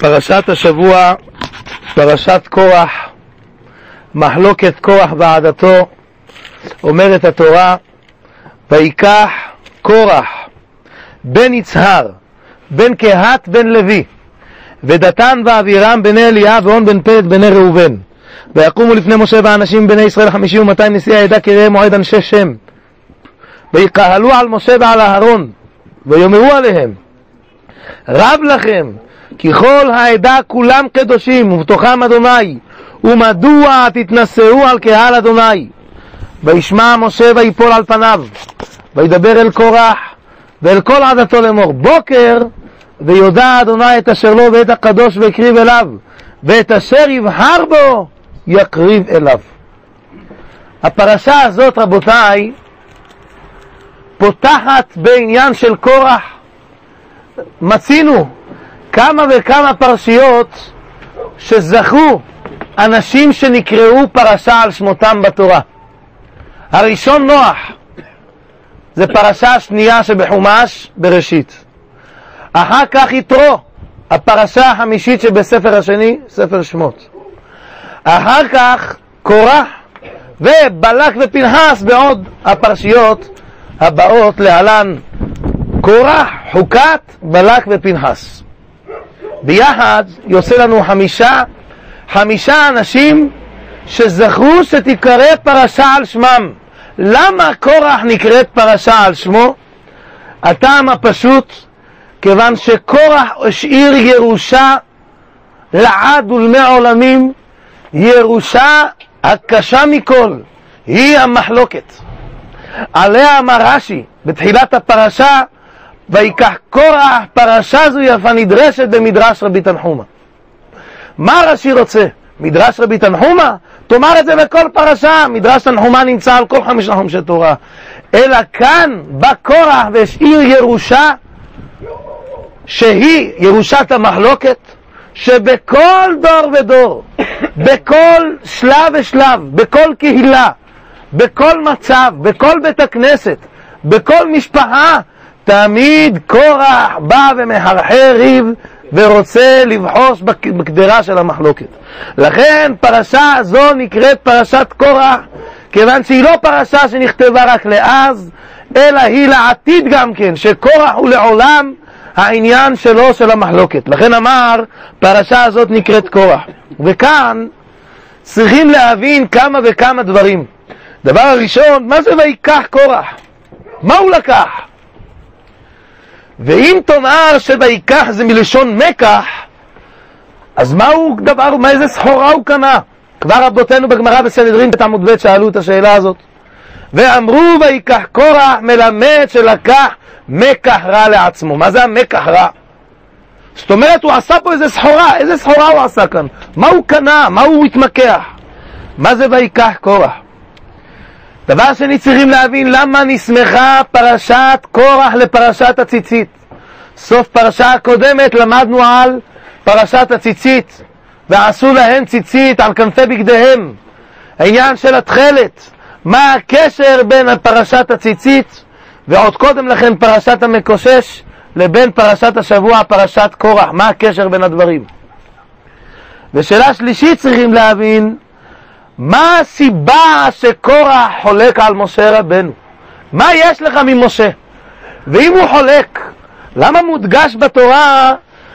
פרשת השבוע, פרשת קורח, מחלוקת קורח ועדתו, אומרת התורה, ויקח קורח, בן יצהר, בן קהת בן לוי, ודתן ואבירם בני אליאב ואון בן פלט בני ראובן. ויקומו לפני משה והאנשים בני ישראל חמישים ומאתיים נשיא העדה קראי מועד אנשי שם. ויקהלו על משה ועל אהרון, ויאמרו עליהם, רב לכם, כי כל העדה כולם קדושים, ובתוכם אדוני, ומדוע תתנשאו על קהל אדוני? וישמע משה ויפול על פניו, וידבר אל קורח, ואל כל עדתו לאמור, בוקר, ויודע אדוני את אשר לו ואת הקדוש והקריב אליו, ואת אשר יבחר בו, יקריב אליו. הפרשה הזאת, רבותיי, פותחת בעניין של קורח. מצינו כמה וכמה פרשיות שזכו אנשים שנקראו פרשה על שמותם בתורה. הראשון נוח, זה פרשה שנייה שבחומש בראשית. אחר כך יתרו, הפרשה החמישית שבספר השני, ספר שמות. אחר כך קורח ובלק ופנחס בעוד הפרשיות הבאות להלן קורח, חוקת, בלק ופנחס. ביחד יוצא לנו חמישה, חמישה אנשים שזכו שתיקרא פרשה על שמם. למה קורח נקראת פרשה על שמו? הטעם הפשוט, כיוון שקורח השאיר ירושה לעד ולמי עולמים, ירושה הקשה מכל, היא המחלוקת. עליה אמר רש"י בתחילת הפרשה, ויקח קורח פרשה זו יפה נדרשת במדרש רבי תנחומה. מה רש"י רוצה? מדרש רבי תנחומה? תאמר את זה בכל פרשה, מדרש תנחומה נמצא על כל חמישה חומשי תורה. אלא כאן בא קורח והשאיר ירושה שהיא ירושת המחלוקת, שבכל דור ודור, בכל שלב ושלב, בכל קהילה, בכל מצב, בכל בית הכנסת, בכל משפחה, תמיד קורח בא ומחרחר ריב ורוצה לבחוש בקדרה של המחלוקת. לכן פרשה זו נקראת פרשת קורח, כיוון שהיא לא פרשה שנכתבה רק לאז, אלא היא לעתיד גם כן, שקורח הוא לעולם העניין שלו של המחלוקת. לכן אמר, פרשה הזאת נקראת קורח. וכאן צריכים להבין כמה וכמה דברים. דבר הראשון, מה זה ויקח קורח? מה הוא לקח? ואם תאמר שויקח זה מלשון מקח, אז מהו דבר, מה איזה סחורה הוא קנה? כבר רבותינו בגמרא בסנהדרין בתעמוד ב' שאלו את השאלה הזאת. ואמרו ויקח קורח מלמד שלקח מקח רע לעצמו. מה זה המקח רע? זאת אומרת, הוא עשה פה איזה סחורה, איזה סחורה הוא עשה כאן? מה הוא קנה? מה הוא התמקח? מה זה ויקח קורח? דבר שני צריכים להבין למה נסמכה פרשת קורח לפרשת הציצית. סוף פרשה הקודמת למדנו על פרשת הציצית ועשו להם ציצית על כנפי בגדיהם. העניין של התכלת, מה הקשר בין פרשת הציצית ועוד קודם לכן פרשת המקושש לבין פרשת השבוע, פרשת קורח, מה הקשר בין הדברים? ושאלה שלישית צריכים להבין מה הסיבה שקורח חולק על משה רבנו? מה יש לך ממשה? ואם הוא חולק, למה מודגש בתורה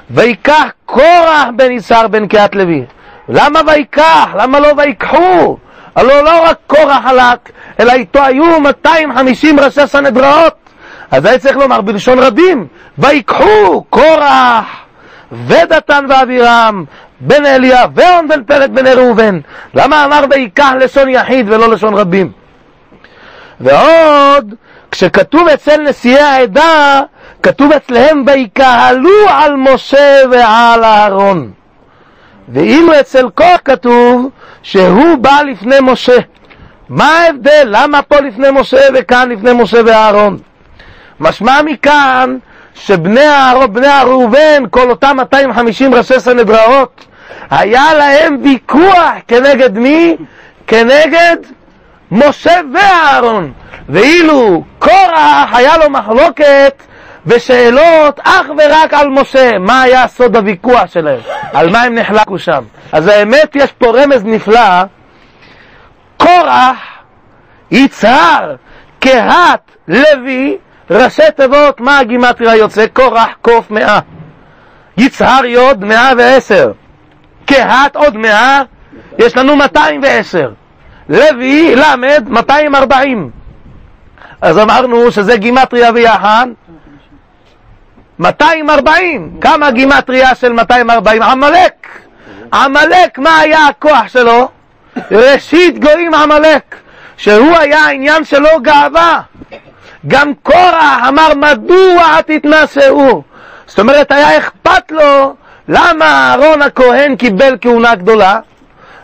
ויקח קורח בן יסר בן קהת לוי? למה ויקח? למה לא ויקחו? הלא לא רק קורח חלק, אלא איתו היו 250 ראשי סנהדראות. אז היה צריך לומר בלשון רבים, ויקחו קורח ודתן ואבירם בן אליאב ואון בן פלט בן ראובן. למה אמר ויקח לשון יחיד ולא לשון רבים? ועוד, כשכתוב אצל נשיאי העדה, כתוב אצלהם ויקהלו על משה ועל אהרון. ואילו אצל כוח כתוב שהוא בא לפני משה. מה ההבדל? למה פה לפני משה וכאן לפני משה ואהרון? משמע מכאן שבני אהרון, בני הראובן, כל אותם 250 ראשי סנהדראות, היה להם ויכוח כנגד מי? כנגד משה ואהרון. ואילו קורח היה לו מחלוקת ושאלות אך ורק על משה, מה היה סוד הוויכוח שלהם, על מה הם נחלקו שם. אז האמת, יש פה רמז נפלא, קורח, יצהר, קהת, לוי, ראשי תיבות, מה הגימטריה יוצא? קורח, קוף, מאה. יצהר יוד, מאה ועשר. קהת, עוד מאה, יש לנו 210. לוי, למד, 240. אז אמרנו שזה גימטריה ביחד 240. כמה גימטריה של 240? עמלק. עמלק, מה היה הכוח שלו? ראשית גויים עמלק, שהוא היה העניין שלו גאווה. גם קורח אמר מדוע תתנשאו? זאת אומרת, היה אכפת לו למה אהרון הכהן קיבל כהונה גדולה,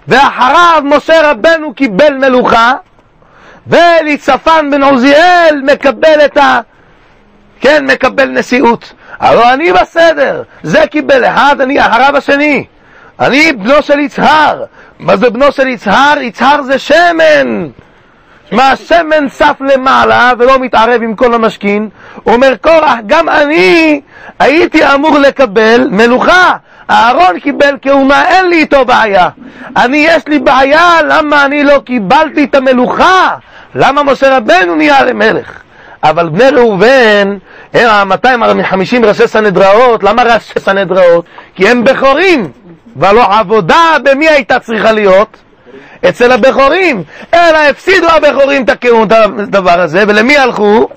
ואחריו משה רבנו קיבל מלוכה, ואליצפן בן עוזיאל מקבל את ה... כן, מקבל נשיאות. הלוא אני בסדר, זה קיבל אחד, אני אחריו השני. אני בנו של יצהר. מה זה בנו של יצהר? יצהר זה שמן. מה השמן צף למעלה ולא מתערב עם כל המשכין, אומר קורח, גם אני הייתי אמור לקבל מלוכה. אהרון קיבל כהונה, אין לי איתו בעיה. אני, יש לי בעיה, למה אני לא קיבלתי את המלוכה? למה משה רבנו נהיה למלך? אבל בני ראובן, הם ה-250 ראשי סנהדראות, למה ראשי סנהדראות? כי הם בכורים, והלא עבודה במי הייתה צריכה להיות? אצל הבכורים. אלא הפסידו הבכורים את הדבר הזה, ולמי הלכו?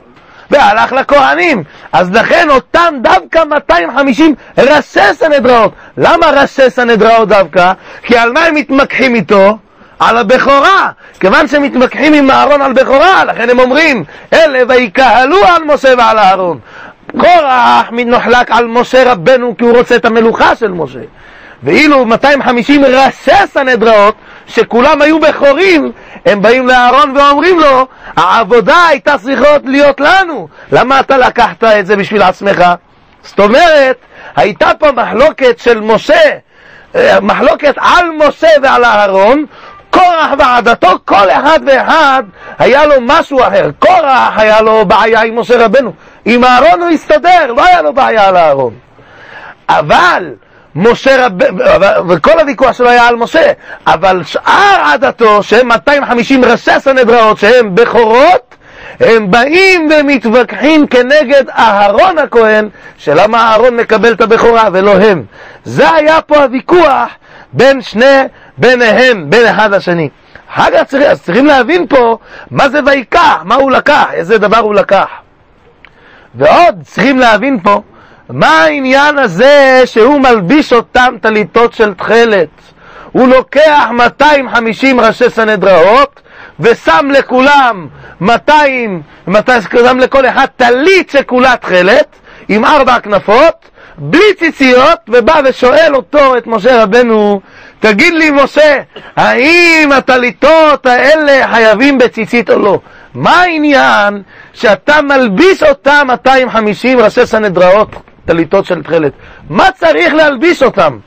והלך לכהנים. אז לכן אותם דווקא 250 ראשי סנהדראות. למה ראשי סנהדראות דווקא? כי על מה הם מתמקחים איתו? על הבכורה. כיוון שהם מתמקחים עם אהרון על בכורה, לכן הם אומרים, אלה ויקהלו על משה ועל אהרון. קורח מתנחלק על משה רבנו כי הוא רוצה את המלוכה של משה. ואילו 250 ראשי סנהדראות, שכולם היו בכורים, הם באים לאהרון ואומרים לו, העבודה הייתה צריכה להיות לנו, למה אתה לקחת את זה בשביל עצמך? זאת אומרת, הייתה פה מחלוקת של משה, אה, מחלוקת על משה ועל אהרון, קורח ועדתו, כל אחד ואחד היה לו משהו אחר. קורח היה לו בעיה עם משה רבנו. עם אהרון הוא הסתדר, לא היה לו בעיה על אהרון. אבל משה רבנו, וכל הוויכוח שלו היה על משה, אבל שאר עדתו, שהם 250 ראשי סנהדראות, שהם בכורות, הם באים ומתווכחים כנגד אהרון הכהן, שלמה אהרון מקבל את הבכורה ולא הם. זה היה פה הוויכוח בין שני, ביניהם, בין אחד לשני. אחר כך אז צריכים להבין פה מה זה ויקח, מה הוא לקח, איזה דבר הוא לקח. ועוד צריכים להבין פה מה העניין הזה שהוא מלביש אותם טליתות של תכלת? הוא לוקח 250 ראשי סנהדראות ושם לכולם 200, 200 שם לכל אחד טלית שכולה תכלת עם ארבע כנפות בלי ציציות ובא ושואל אותו, את משה רבנו, תגיד לי משה, האם הטליתות האלה חייבים בציצית או לא? מה העניין שאתה מלביש אותם 250 ראשי סנהדראות טליתות של תכלת. מה צריך להלביש אותם?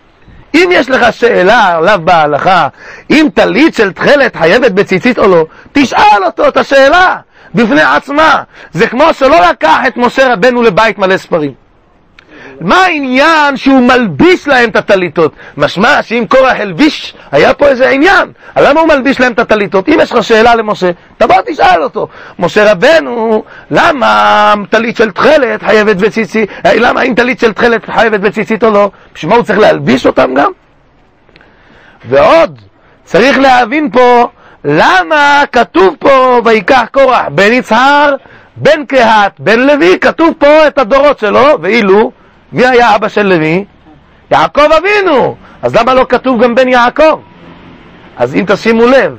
אם יש לך שאלה עליו בהלכה, אם טלית של תכלת חייבת בציצית או לא, תשאל אותו את השאלה בפני עצמה. זה כמו שלא לקח את משה רבנו לבית מלא ספרים. מה העניין שהוא מלביש להם את הטליתות? משמע שאם קורח הלביש, היה פה איזה עניין. למה הוא מלביש להם את הטליתות? אם יש לך שאלה למשה, תבוא תשאל אותו. משה רבנו, למה טלית של תכלת חייבת בציצית? אה, למה אם טלית של תכלת חייבת בציצית או לא? בשביל מה הוא צריך להלביש אותם גם? ועוד, צריך להבין פה למה כתוב פה ויקח קורח בן יצהר, בן קהת, בן לוי, כתוב פה את הדורות שלו, ואילו מי היה אבא של לוי? יעקב אבינו. אז למה לא כתוב גם בן יעקב? אז אם תשימו לב,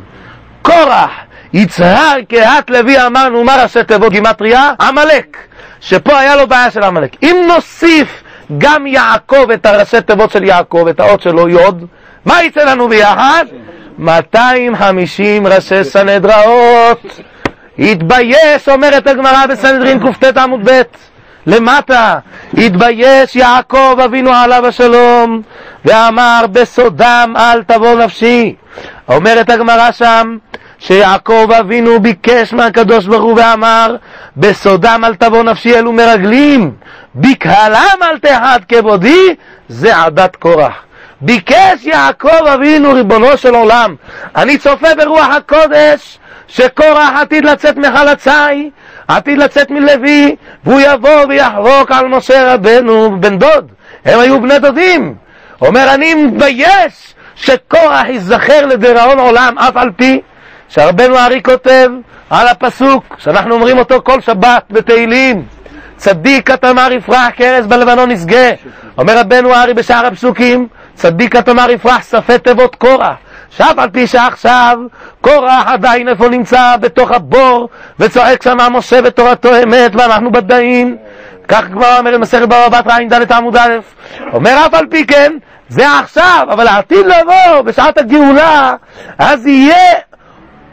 קורח, יצהר קהת לוי אמרנו, מה ראשי תיבות גימטריה? עמלק. שפה היה לו בעיה של עמלק. אם נוסיף גם יעקב את הראשי תיבות של יעקב, את האות שלו, יוד, מה יצא לנו ביחד? 250 ראשי סנהדראות. התבייש, אומרת הגמרא בסנהדרין קט עמוד ב'. למטה, התבייש יעקב אבינו עליו השלום, ואמר בסודם אל תבוא נפשי. אומרת הגמרא שם, שיעקב אבינו ביקש מהקדוש ברוך הוא ואמר, בסודם אל תבוא נפשי אלו מרגלים, בקהלם אל תחת כבודי, זה עדת קורח. ביקש יעקב אבינו ריבונו של עולם, אני צופה ברוח הקודש שקורח עתיד לצאת מחלצי, עתיד לצאת מלוי, והוא יבוא ויחרוק על משה רבנו בן דוד, הם היו בני דודים. אומר אני מתבייש שקורח ייזכר לדיראון עולם, אף על פי שרבנו הארי כותב על הפסוק, שאנחנו אומרים אותו כל שבת בתהילים, צדיק התמר יפרח כרס בלבנון נשגה. אומר רבנו הארי בשאר הפסוקים, צדיק התמר יפרח שפי תיבות קורח. שאף על פי שעכשיו קורח עדיין איפה נמצא בתוך הבור וצועק שמה משה ותורתו אמת ואנחנו בדאים כך כבר אומר במסכת בבא בתרא ע"ד עמוד א' אומר אף על פי כן זה עכשיו אבל העתיד לבוא בשעת הגאולה אז יהיה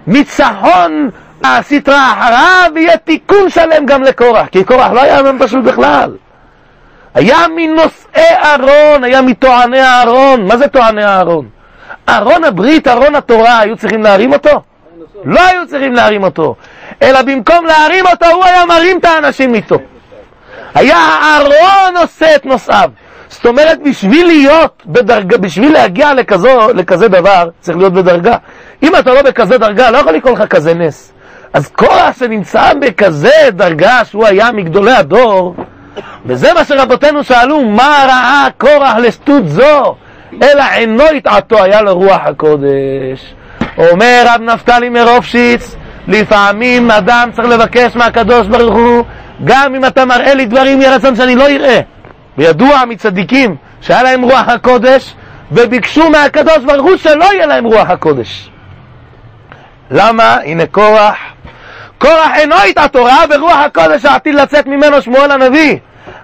ניצחון הסטרה אחריו ויהיה תיקון שלם גם לקורח כי קורח לא היה אדם פשוט בכלל. היה מנושאי אהרון, היה מטועני אהרון מה זה טועני אהרון? ארון הברית, ארון התורה, היו צריכים להרים אותו? לא היו צריכים להרים אותו, אלא במקום להרים אותו, הוא היה מרים את האנשים איתו. היה הארון עושה את נושאיו. זאת אומרת, בשביל להיות בדרגה, בשביל להגיע לכזו, לכזה דבר, צריך להיות בדרגה. אם אתה לא בכזה דרגה, לא יכול לקרוא לך כזה נס. אז קורח שנמצא בכזה דרגה, שהוא היה מגדולי הדור, וזה מה שרבותינו שאלו, מה ראה קורח לשטות זו? אלא עינו יתעתו, היה לו רוח הקודש. אומר רב נפתלי מרופשיץ, לפעמים אדם צריך לבקש מהקדוש ברוך הוא, גם אם אתה מראה לי דברים, יהיה רצון שאני לא אראה. וידוע מצדיקים שהיה להם רוח הקודש, וביקשו מהקדוש ברוך הוא שלא יהיה להם רוח הקודש. למה? הנה קורח. קורח אינו יתעתו, ראה ברוח הקודש העתיד לצאת ממנו שמואל הנביא.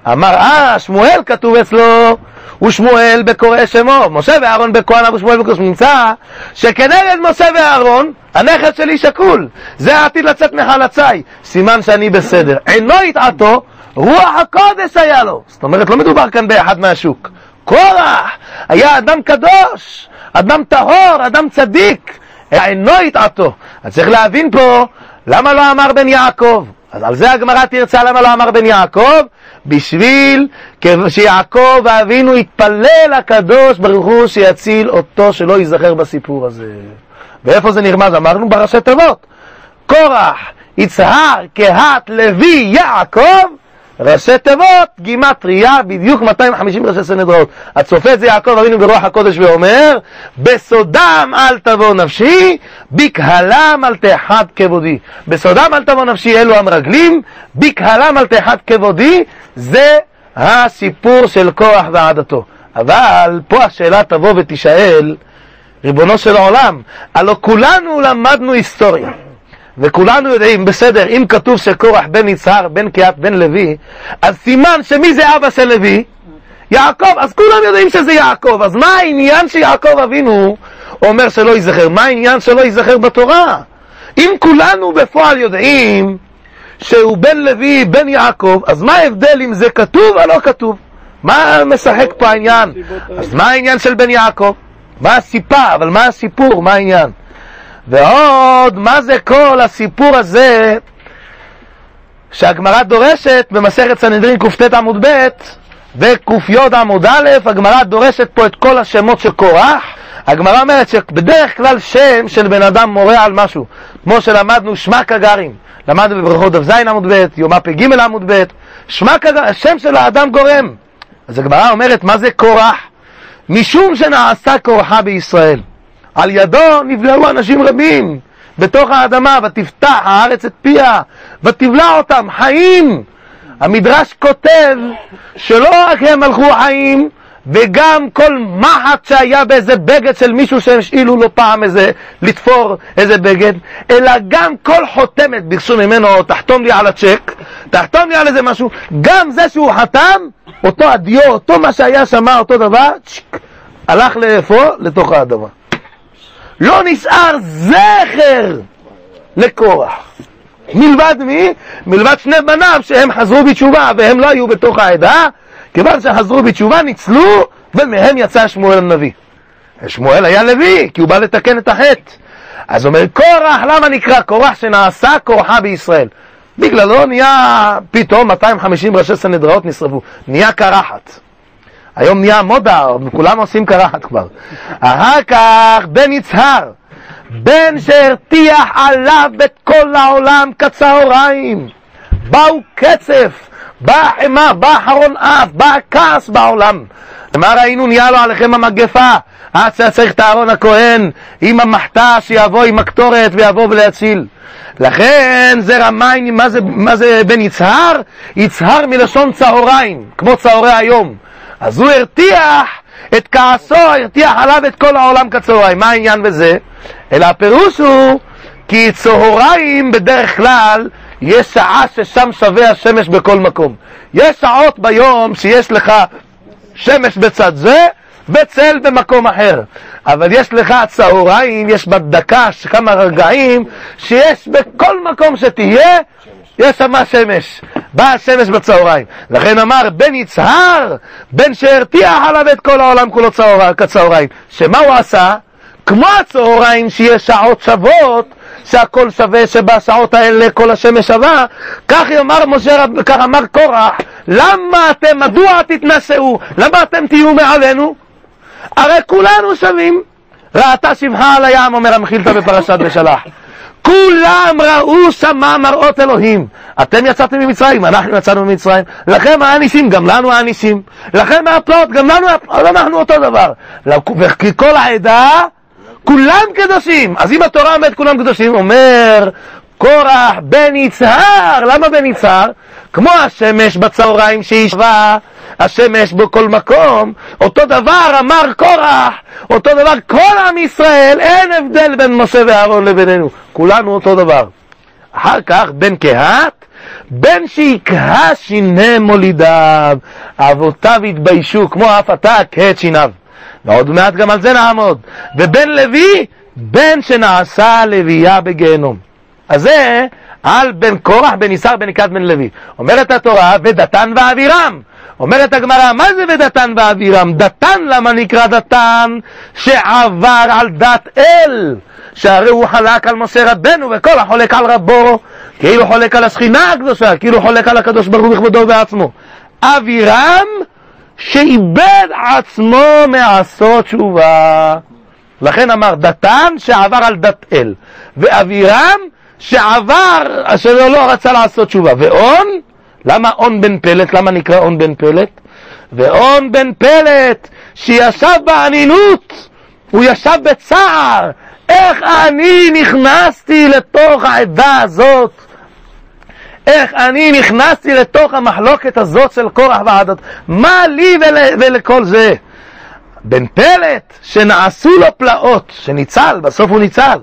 אמר, אה, שמואל כתוב אצלו, ושמואל בקורא שמו, משה ואהרון בכהן ושמואל בקורא שמו, נמצא שכנגד משה ואהרון, הנכד שלי שקול, זה העתיד לצאת מחלצי, סימן שאני בסדר. אינו יתעתו, רוח הקודש היה לו. זאת אומרת, לא מדובר כאן באחד מהשוק. קורח היה אדם קדוש, אדם טהור, אדם צדיק, אינו יתעתו. אז צריך להבין פה, למה לא אמר בן יעקב? אז על זה הגמרא תרצה למה לא אמר בן יעקב? בשביל שיעקב אבינו יתפלל לקדוש ברוך הוא שיציל אותו שלא ייזכר בסיפור הזה. ואיפה זה נרמז? אמרנו בראשי תיבות. קורח, יצהר, קהת, לוי, יעקב, ראשי תיבות, גימטריה, בדיוק 250 ראשי סנהדראות. הצופה זה יעקב אבינו ברוח הקודש ואומר, בסודם אל תבוא נפשי, בקהלם אל תחת כבודי. בסודם אל תבוא נפשי אלו המרגלים, בקהלם אל תחת כבודי, זה הסיפור של כוח ועדתו. אבל פה השאלה תבוא ותישאל, ריבונו של העולם, הלא כולנו למדנו היסטוריה. וכולנו יודעים, בסדר, אם כתוב שקורח בן יצהר, בן קהת, בן לוי, אז סימן שמי זה אבא של לוי? יעקב, אז כולם יודעים שזה יעקב, אז מה העניין שיעקב אבינו אומר שלא ייזכר? מה העניין שלא ייזכר בתורה? אם כולנו בפועל יודעים שהוא בן לוי, בן יעקב, אז מה ההבדל אם זה כתוב או לא כתוב? מה משחק פה העניין? אז מה העניין של בן יעקב? מה הסיפה? אבל מה הסיפור? מה העניין? ועוד, מה זה כל הסיפור הזה שהגמרא דורשת במסכת סנהדרין קט עמוד ב' וק"י עמוד א', הגמרא דורשת פה את כל השמות של קורח. הגמרא אומרת שבדרך כלל שם של בן אדם מורה על משהו, כמו שלמדנו שמע כגרים, למדנו בברכות דף ז עמוד ב', יומא פ"ג עמוד ב', שמע כגרים, השם של האדם גורם. אז הגמרא אומרת, מה זה קורח? משום שנעשה קורחה בישראל. על ידו נבלעו אנשים רבים בתוך האדמה, ותפתח הארץ את פיה, ותבלע אותם חיים. המדרש כותב שלא רק הם הלכו חיים, וגם כל מחט שהיה באיזה בגד של מישהו שהשאילו לו פעם איזה, לתפור איזה בגד, אלא גם כל חותמת ביקשו ממנו, תחתום לי על הצ'ק, תחתום לי על איזה משהו, גם זה שהוא חתם, אותו הדיו, אותו מה שהיה שם, אותו דבר, צ'ק, הלך לאיפה? לתוך האדמה. לא נשאר זכר לקורח. מלבד מי? מלבד שני בניו שהם חזרו בתשובה והם לא היו בתוך העדה, כיוון שחזרו בתשובה ניצלו ומהם יצא שמואל הנביא. שמואל היה לוי, כי הוא בא לתקן את החטא. אז אומר קורח, למה נקרא קורח? שנעשה כורחה בישראל. בגללו נהיה פתאום 250 ראשי סנהדראות נשרפו, נהיה קרחת. היום נהיה מודה, כולם עושים קרחת כבר. אחר כך בן יצהר, בן שהרתיח עליו את כל העולם כצהריים. באו קצף, בא חמה, בא אחרון אף, בא כעס בעולם. ומה ראינו? נהיה לו עליכם המגפה. עד שצריך את אהרון הכהן עם המחתה שיבוא עם הקטורת ויבוא ולהציל. לכן זה רמיים, מה זה, מה זה בן יצהר? יצהר מלשון צהריים, כמו צהרי היום. אז הוא הרתיח את כעסו, הרתיח עליו את כל העולם כצהריים. מה העניין בזה? אלא הפירוש הוא כי צהריים בדרך כלל יש שעה ששם שווה השמש בכל מקום. יש שעות ביום שיש לך שמש בצד זה וצל במקום אחר. אבל יש לך צהריים, יש בדקה כמה רגעים שיש בכל מקום שתהיה, יש שם שמש. באה השמש בצהריים. לכן אמר בן יצהר, בן שהרתיח עליו את כל העולם כולו צהר, כצהריים. שמה הוא עשה? כמו הצהריים שיש שעות שוות, שהכל שווה, שבשעות האלה כל השמש שווה, כך אמר משה, כך אמר קורח, למה אתם, מדוע תתנשאו? למה אתם תהיו מעלינו? הרי כולנו שווים. ראתה שבחה על הים, אומר המחילתא בפרשת בשלח. כולם ראו שמה מראות אלוהים. אתם יצאתם ממצרים, אנחנו יצאנו ממצרים. לכם האניסים, גם לנו האניסים. לכם הפלאות, גם לנו הפלאות, אנחנו אותו דבר. וכי כל העדה, כולם קדושים. אז אם התורה אומרת כולם קדושים, אומר קורח בן יצהר. למה בן יצהר? כמו השמש בצהריים שהיא שווה, השמש בכל מקום, אותו דבר אמר קורח, אותו דבר כל עם ישראל, אין הבדל בין משה ואהרון לבינינו, כולנו אותו דבר. אחר כך בן קהת, בן שיקהה שיני מולידיו, אבותיו התביישו, כמו אף אתה קהה שיניו. ועוד מעט גם על זה נעמוד. ובן לוי, בן שנעשה לוויה בגיהנום. אז זה על בן קורח, בן יסר, בן יקת, בן לוי. אומרת התורה, ודתן ואבירם. אומרת הגמרא, מה זה ודתן ואבירם? דתן, למה נקרא דתן? שעבר על דת אל, שהרי הוא חלק על משה רבנו, וכל החולק על רבו, כאילו חולק על השכינה הקדושה, כאילו חולק על הקדוש ברוך הוא בכבודו ועצמו. אבירם, שאיבד עצמו מעשות תשובה. לכן אמר דתן שעבר על דת אל, ואבירם שעבר, אשר לא רצה לעשות תשובה. ואון, למה און בן פלט? למה נקרא און בן פלט? ואון בן פלט שישב באנינות, הוא ישב בצער, איך אני נכנסתי לתוך העדה הזאת? איך אני נכנסתי לתוך המחלוקת הזאת של קורח ועדת? מה לי ול, ולכל זה? בן פלט, שנעשו לו פלאות, שניצל, בסוף הוא ניצל.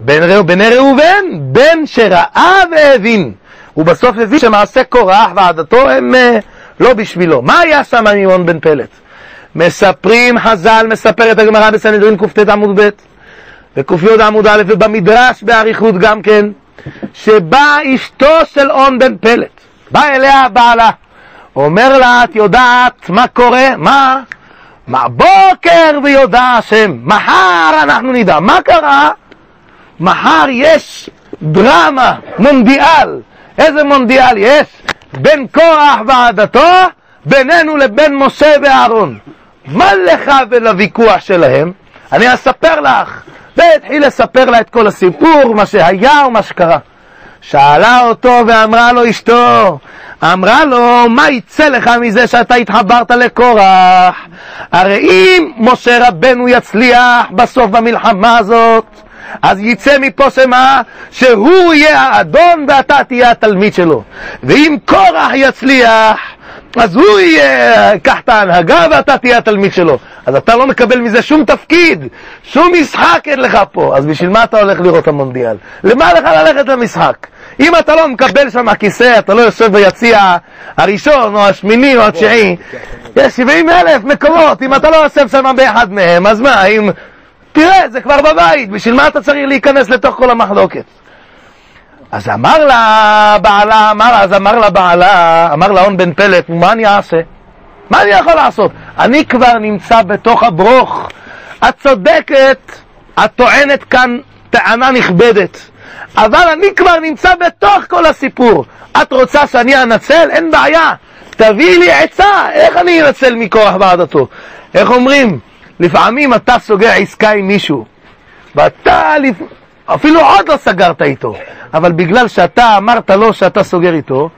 בן, בני ראובן, בן שראה והבין. הוא בסוף הבין שמעשה קורח ועדתו הם uh, לא בשבילו. מה היה שם עם בן פלט? מספרים חז"ל, מספרת הגמרא בסנהדרין קט עמוד ב' וק"י עמוד א' ובמדרש באריכות גם כן, שבאה אשתו של און בן פלט, בא אליה בעלה, אומר לה, את יודעת מה קורה? מה? מה בוקר ויודע השם, מחר אנחנו נדע. מה קרה? מחר יש דרמה, מונדיאל. איזה מונדיאל יש? בין קורח ועדתו, בינינו לבין משה ואהרון. מה לך ולוויכוח שלהם? אני אספר לך. והתחיל לספר לה את כל הסיפור, מה שהיה ומה שקרה. שאלה אותו ואמרה לו אשתו, אמרה לו, מה יצא לך מזה שאתה התחברת לקורח? הרי אם משה רבנו יצליח בסוף במלחמה הזאת, אז יצא מפה שמה? שהוא יהיה האדון ואתה תהיה התלמיד שלו. ואם קורח יצליח, אז הוא יהיה, קח את ההנהגה ואתה תהיה התלמיד שלו. אז אתה לא מקבל מזה שום תפקיד, שום משחק אין לך פה. אז בשביל מה אתה הולך לראות את המונדיאל? למה לך ללכת למשחק? אם אתה לא מקבל שם כיסא, אתה לא יושב ביציע הראשון או השמיני או התשיעי, יש 70 אלף מקומות, אם אתה לא יושב שם באחד מהם, אז מה, אם... תראה, זה כבר בבית, בשביל מה אתה צריך להיכנס לתוך כל המחלוקת? אז אמר לה בעלה, אמר, אז אמר לה בעלה, אמר לה הון בן פלט, מה אני אעשה? מה אני יכול לעשות? אני כבר נמצא בתוך הברוך. את צודקת, את טוענת כאן טענה נכבדת. אבל אני כבר נמצא בתוך כל הסיפור. את רוצה שאני אנצל? אין בעיה. תביאי לי עצה, איך אני אנצל מכוח ועדתו? איך אומרים? לפעמים אתה סוגר עסקה עם מישהו, ואתה אפילו עוד לא סגרת איתו, אבל בגלל שאתה אמרת לו שאתה סוגר איתו,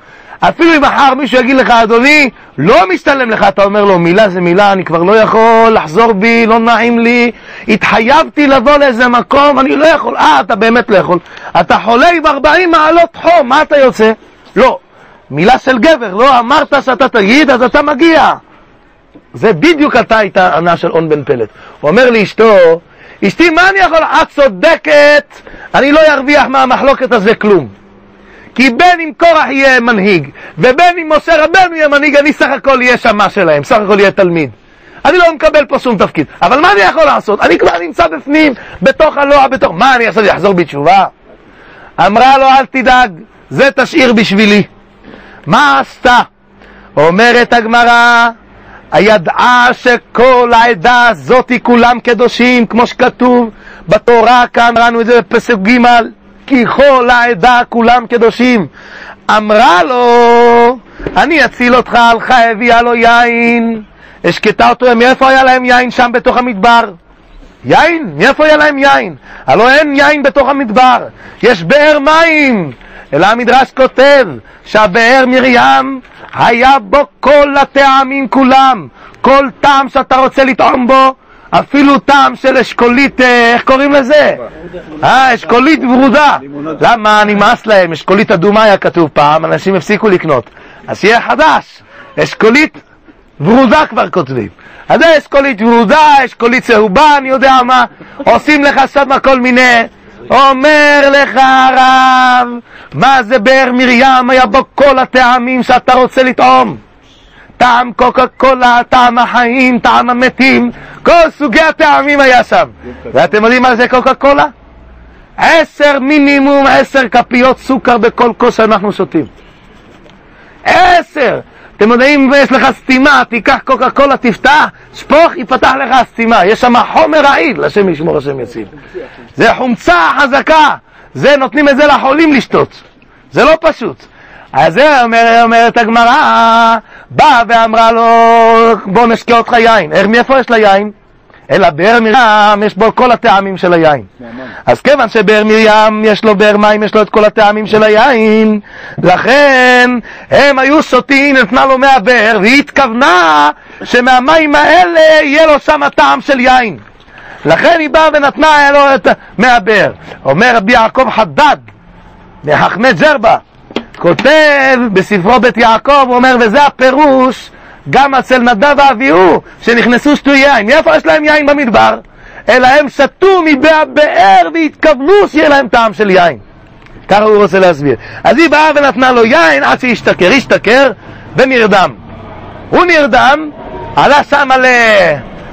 אפילו אם מחר מישהו יגיד לך, אדוני, לא משתלם לך, אתה אומר לו, מילה זה מילה, אני כבר לא יכול לחזור בי, לא נעים לי, התחייבתי לבוא לאיזה מקום, אני לא יכול. אה, אתה באמת לא יכול. אתה חולה עם 40 מעלות חום, מה אתה יוצא? לא. מילה של גבר, לא אמרת שאתה תגיד, אז אתה מגיע. זה בדיוק הייתה הטענה של און בן פלט. הוא אומר לאשתו, אשתי, מה אני יכול? את צודקת, אני לא ארוויח מהמחלוקת הזה כלום. כי בין אם קורח יהיה מנהיג, ובין אם משה רבנו יהיה מנהיג, אני סך הכל אהיה שמה שלהם, סך הכל אהיה תלמיד. אני לא מקבל פה שום תפקיד. אבל מה אני יכול לעשות? אני כבר נמצא בפנים, בתוך הלוע, בתוך... מה אני עכשיו אחזור בתשובה? אמרה לו, אל תדאג, זה תשאיר בשבילי. מה עשתה? אומרת הגמרא, הידעה שכל העדה הזאתי כולם קדושים, כמו שכתוב בתורה, כאן ראינו את זה בפסק ג' כי כל העדה כולם קדושים. אמרה לו, אני אציל אותך, הלכה הביאה לו יין, השקטה אותו, מאיפה היה להם יין שם בתוך המדבר? יין? מאיפה היה להם יין? הלא אין יין בתוך המדבר, יש באר מים. אלא המדרש כותב שהבאר מרים היה בו כל הטעמים כולם, כל טעם שאתה רוצה לטעום בו, אפילו טעם של אשכולית, אה, איך קוראים לזה? אה, אשכולית ורודה. למה נמאס להם? אשכולית אדומה היה כתוב פעם, אנשים הפסיקו לקנות. אז שיהיה חדש, אשכולית ורודה כבר כותבים. אז זה אשכולית ורודה, אשכולית צהובה, אני יודע מה, עושים לך שם כל מיני... אומר לך הרב, מה זה באר מרים? היה בו כל הטעמים שאתה רוצה לטעום. טעם קוקה קולה, טעם החיים, טעם המתים, כל סוגי הטעמים היה שם. ואתם יודעים מה זה קוקה קולה? עשר מינימום, עשר כפיות סוכר בכל כוס שאנחנו שותים. עשר! אתם יודעים, יש לך סתימה, תיקח קוקה קולה, תפתח, שפוך, יפתח לך סתימה. יש שם חומר רעיל, השם ישמור, השם יציל. זה חומצה חזקה, זה נותנים את זה לחולים לשתות. זה לא פשוט. אז זה אומר, אומרת הגמרא, באה ואמרה לו, בוא נשקה אותך יין. איך, מאיפה יש לה יין? אלא באר מרים יש בו כל הטעמים של היין. אז כיוון שבאר מרים יש לו באר מים, יש לו את כל הטעמים של היין, לכן הם היו שותים, נתנה לו מהבאר, והיא התכוונה שמהמים האלה יהיה לו שם הטעם של יין. לכן היא באה ונתנה לו את מהבאר. אומר רבי יעקב חדד, מחכמי ג'רבה, כותב בספרו בית יעקב, הוא אומר, וזה הפירוש גם אצל נדב ואביהו, שנכנסו שתו יין. מאיפה יש להם יין במדבר? אלא הם שתו מבאר והתכוונו שיהיה להם טעם של יין. ככה הוא רוצה להסביר. אז היא באה ונתנה לו יין עד שהשתכר. השתכר ונרדם. הוא נרדם, עלה שם על...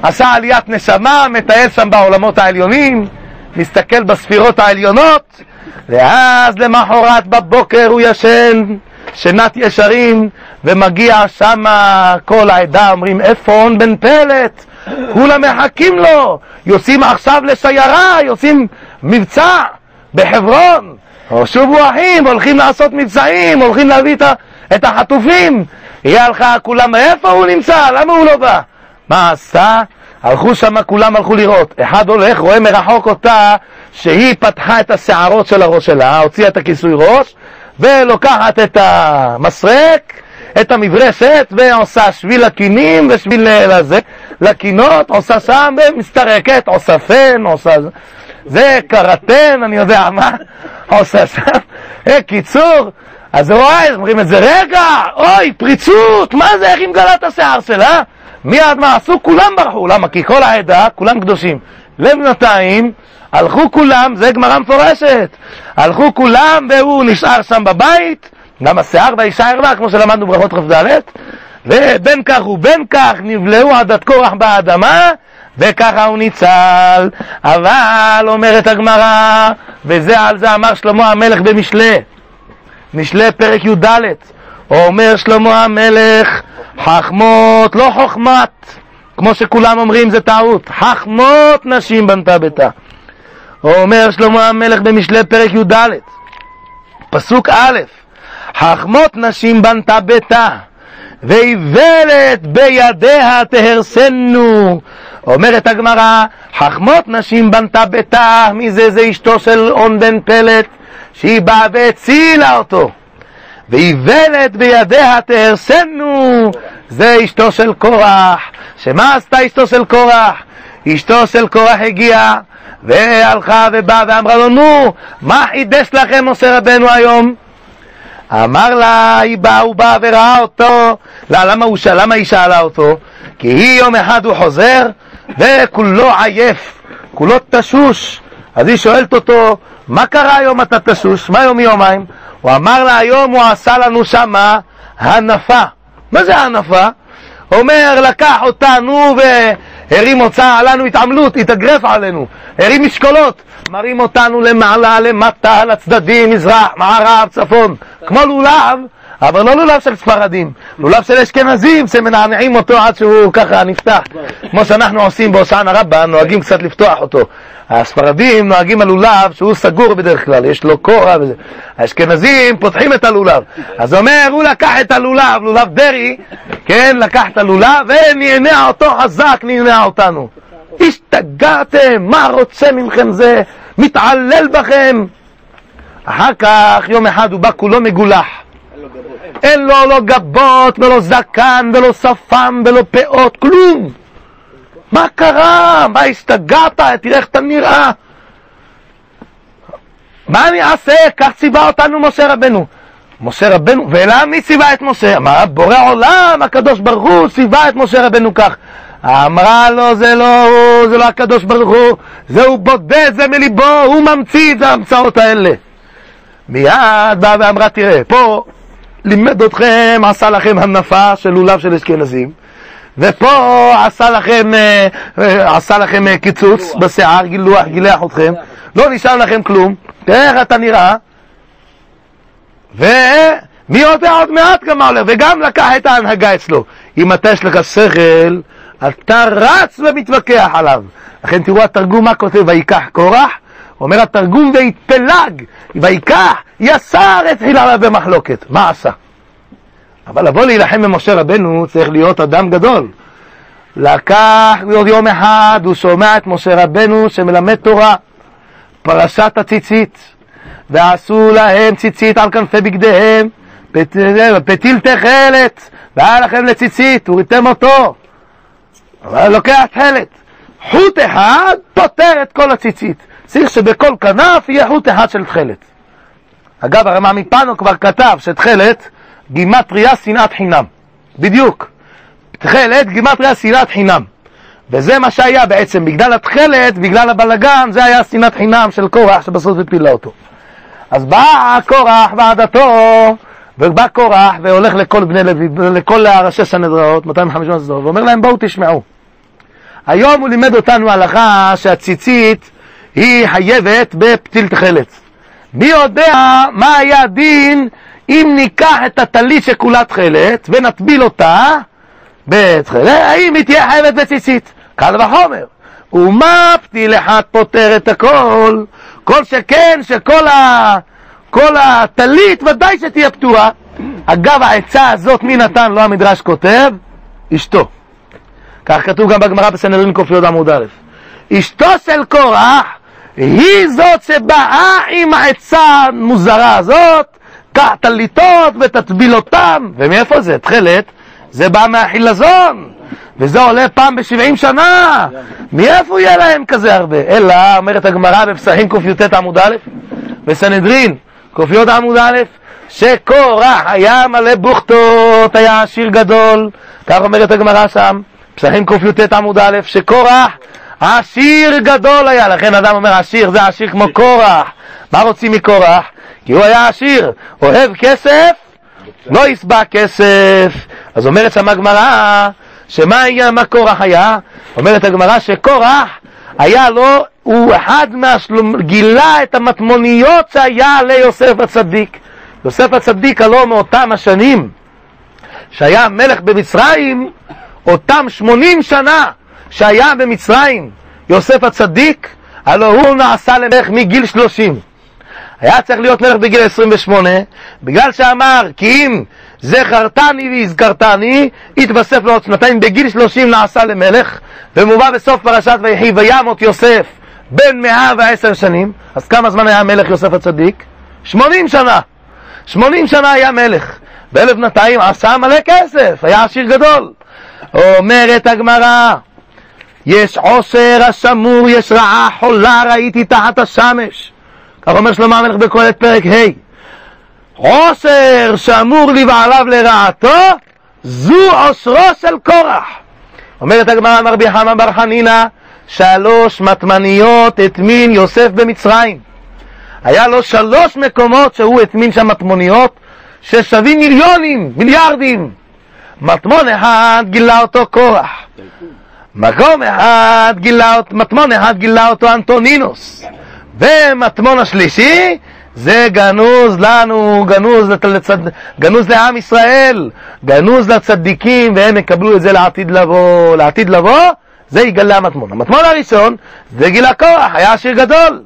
עשה עליית נשמה, מטייל שם בעולמות העליונים, מסתכל בספירות העליונות, ואז למחרת בבוקר הוא ישן שנת ישרים, ומגיע שמה כל העדה, אומרים, איפה און בן פלט? כולם מחכים לו, יוצאים עכשיו לשיירה, יוצאים מבצע בחברון, שובו אחים, הולכים לעשות מבצעים, הולכים להביא את החטופים. היא הלכה, כולם, איפה הוא נמצא? למה הוא לא בא? מה עשתה? הלכו שם, כולם הלכו לראות. אחד הולך, רואה מרחוק אותה, שהיא פתחה את השערות של הראש שלה, הוציאה את הכיסוי ראש, ולוקחת את המסרק, את המברשת, ועושה שביל לקינים ושביל לזה, לקינות, עושה שם ומסתרקת, עושה פן, עושה... זה קרטן, אני יודע מה, עושה שם. אה, קיצור, אז רואה, אומרים את זה, רגע, אוי, פריצות, מה זה, איך היא מגלה את השיער שלה? מיד מה עשו? כולם ברחו, למה? כי כל העדה, כולם קדושים. לבנתיים, הלכו כולם, זה גמרא מפורשת, הלכו כולם והוא נשאר שם בבית, גם השיער והישאר לה, כמו שלמדנו ברכות כ"ד, ובין כך ובין כך נבלעו עדת קורח באדמה, וככה הוא ניצל. אבל, אומרת הגמרא, וזה על זה אמר שלמה המלך במשלי, משלי פרק י"ד, אומר שלמה המלך, חכמות, לא חוכמת, כמו שכולם אומרים זה טעות, חכמות נשים בנתה ביתה. אומר שלמה המלך במשלי פרק י"ד, פסוק א', חכמות נשים בנתה ביתה, ואיוולת בידיה תהרסנו. אומרת הגמרא, חכמות נשים בנתה ביתה, מי זה? זה אשתו של און בן פלט, שהיא באה והצילה אותו. ואיוולת בידיה תהרסנו, זה אשתו של קורח. שמה עשתה אשתו של קורח? אשתו של קורח הגיעה והלכה ובאה ואמרה לו, נו, מה חידש לכם משה רבנו היום? אמר לה, היא באה, הוא בא וראה אותו. לא, למה, הוא, למה היא שאלה אותו? כי היא יום אחד הוא חוזר וכולו עייף, כולו תשוש. אז היא שואלת אותו, מה קרה היום אתה תשוש? מה יום יומיים? הוא אמר לה, היום הוא עשה לנו שמה הנפה. מה זה הנפה? אומר, לקח אותנו והרים הוצאה לנו התעמלות, התאגרף עלינו, הרים משקולות, מרים אותנו למעלה, למטה, לצדדים, מזרח, מערב, צפון, כמו לולב, אבל לא לולב של ספרדים, לולב של אשכנזים שמנענעים אותו עד שהוא ככה נפתח, כמו שאנחנו עושים בהושענא רבה, נוהגים קצת לפתוח אותו. הספרדים נוהגים על לולב שהוא סגור בדרך כלל, יש לו קורה וזה. האשכנזים פותחים את הלולב. אז אומר, הוא לקח את הלולב, לולב דרעי, כן, לקח את הלולב ונענע אותו חזק, נענע אותנו. השתגעתם, מה רוצה מכם זה? מתעלל בכם. אחר כך, יום אחד הוא בא כולו מגולח. אין לו לא גבות, ולא זקן, ולא שפם, ולא פאות, כלום. מה קרה? מה השתגעת? תראה איך אתה נראה. מה אני אעשה? כך ציווה אותנו משה רבנו. משה רבנו, ולמה מי ציווה את משה? אמר בורא עולם, הקדוש ברוך הוא ציווה את משה רבנו כך. אמרה לו, זה לא הוא, זה לא הקדוש ברוך הוא, זה הוא בודד, זה מליבו, הוא ממציא את ההמצאות האלה. מיד באה ואמרה, תראה, פה לימד אתכם, עשה לכם הנפה של לולב של אשכנזים, ופה עשה לכם, אה, אה, עשה לכם אה, קיצוץ בשיער, גילוח, גילח אתכם, לא נשאר לכם כלום, תראה איך אתה נראה, ומי יודע עוד מעט גם מה הולך, וגם לקח את ההנהגה אצלו. אם אתה יש לך שכל, אתה רץ ומתווכח עליו. לכן תראו התרגום מה כותב, ויקח קורח, אומר התרגום ויתפלג, ויקח, יסר התחיל עליו במחלוקת. מה עשה? אבל לבוא להילחם במשה רבנו צריך להיות אדם גדול. לקח עוד יום אחד, הוא שומע את משה רבנו שמלמד תורה, פרשת הציצית, ועשו להם ציצית על כנפי בגדיהם, פתיל תכלת, והיה לכם לציצית, וריתם אותו. אבל לוקח תכלת. חוט אחד פותר את כל הציצית. צריך שבכל כנף יהיה חוט אחד של תכלת. אגב, הרמ"א מפנו כבר כתב שתכלת גימטריה שנאת חינם. בדיוק. תכלת גימטריה שנאת חינם. וזה מה שהיה בעצם, בגלל התכלת, בגלל הבלגן, זה היה שנאת חינם של קורח שבסוף הפילה אותו. אז בא קורח ועדתו, ובא קורח והולך לכל בני לוי, לכל ראשי סנהדראות, 250 סנהדראות, ואומר להם בואו תשמעו. היום הוא לימד אותנו הלכה שהציצית היא חייבת בפתיל תכלת. מי יודע מה היה הדין אם ניקח את הטלית שכולה תכלת ונטביל אותה בתכלת, האם היא תהיה חייבת בציצית? קל וחומר. ומה פתיל אחד פותר את הכל? כל שכן שכל ה... כל הטלית ודאי שתהיה פתורה. אגב, העצה הזאת, מי נתן? לא המדרש כותב? אשתו. כך כתוב גם בגמרא בסנהדרין ק"י עמוד א'. אשתו של קורח היא זאת שבאה עם העצה המוזרה הזאת, קח טליתות ותטביל אותם. ומאיפה זה? תכלת, זה בא מהחילזון, וזה עולה פעם בשבעים שנה. מאיפה יהיה להם כזה הרבה? אלא, אומרת הגמרא בפסחים קי"ט עמוד א', בסנהדרין ק"י עמוד א', שקורח היה מלא בוכטות, היה עשיר גדול, כך אומרת הגמרא שם, פסחים קי"ט עמוד א', שקורח עשיר גדול היה, לכן אדם אומר עשיר, זה עשיר כמו קורח. מה רוצים מקורח? כי הוא היה עשיר, אוהב כסף, לא יסבע כסף. אז אומרת שם הגמרא, שמה היה, מה קורח היה? אומרת הגמרא שקורח היה לו, הוא אחד מהשלום, גילה את המטמוניות שהיה ליוסף הצדיק. יוסף הצדיק הלא מאותם השנים שהיה מלך במצרים, אותם שמונים שנה שהיה במצרים יוסף הצדיק, הלא הוא נעשה למלך מגיל 30. היה צריך להיות מלך בגיל 28, בגלל שאמר כי אם זכרתני והזכרתני, התווסף לו עוד שנתיים, בגיל 30 נעשה למלך, ומובא בסוף פרשת ויחי וימות יוסף בן 110 שנים, אז כמה זמן היה מלך יוסף הצדיק? 80 שנה. 80 שנה היה מלך. באלף נתיים עשה מלא כסף, היה עשיר גדול. אומרת הגמרא, יש עושר השמור, יש רעה חולה, ראיתי תחת השמש. כך אומר שלמה המלך בקהלת פרק ה' עושר שאמור לבעליו לרעתו, זו עושרו של קורח. אומרת הגמרא מרבי חמא בר חנינא, שלוש מטמניות הטמין יוסף במצרים. היה לו שלוש מקומות שהוא הטמין שם מטמוניות ששווים מיליונים, מיליארדים. מטמון אחד גילה אותו קורח. מקום אחד גילה, מטמון אחד גילה אותו אנטונינוס. ומטמון השלישי זה גנוז לנו, גנוז, לצד... גנוז לעם ישראל, גנוז לצדיקים, והם יקבלו את זה לעתיד לבוא. לעתיד לבוא, זה יגלה המטמון. המטמון הראשון זה גיל הכוח, היה עשיר גדול.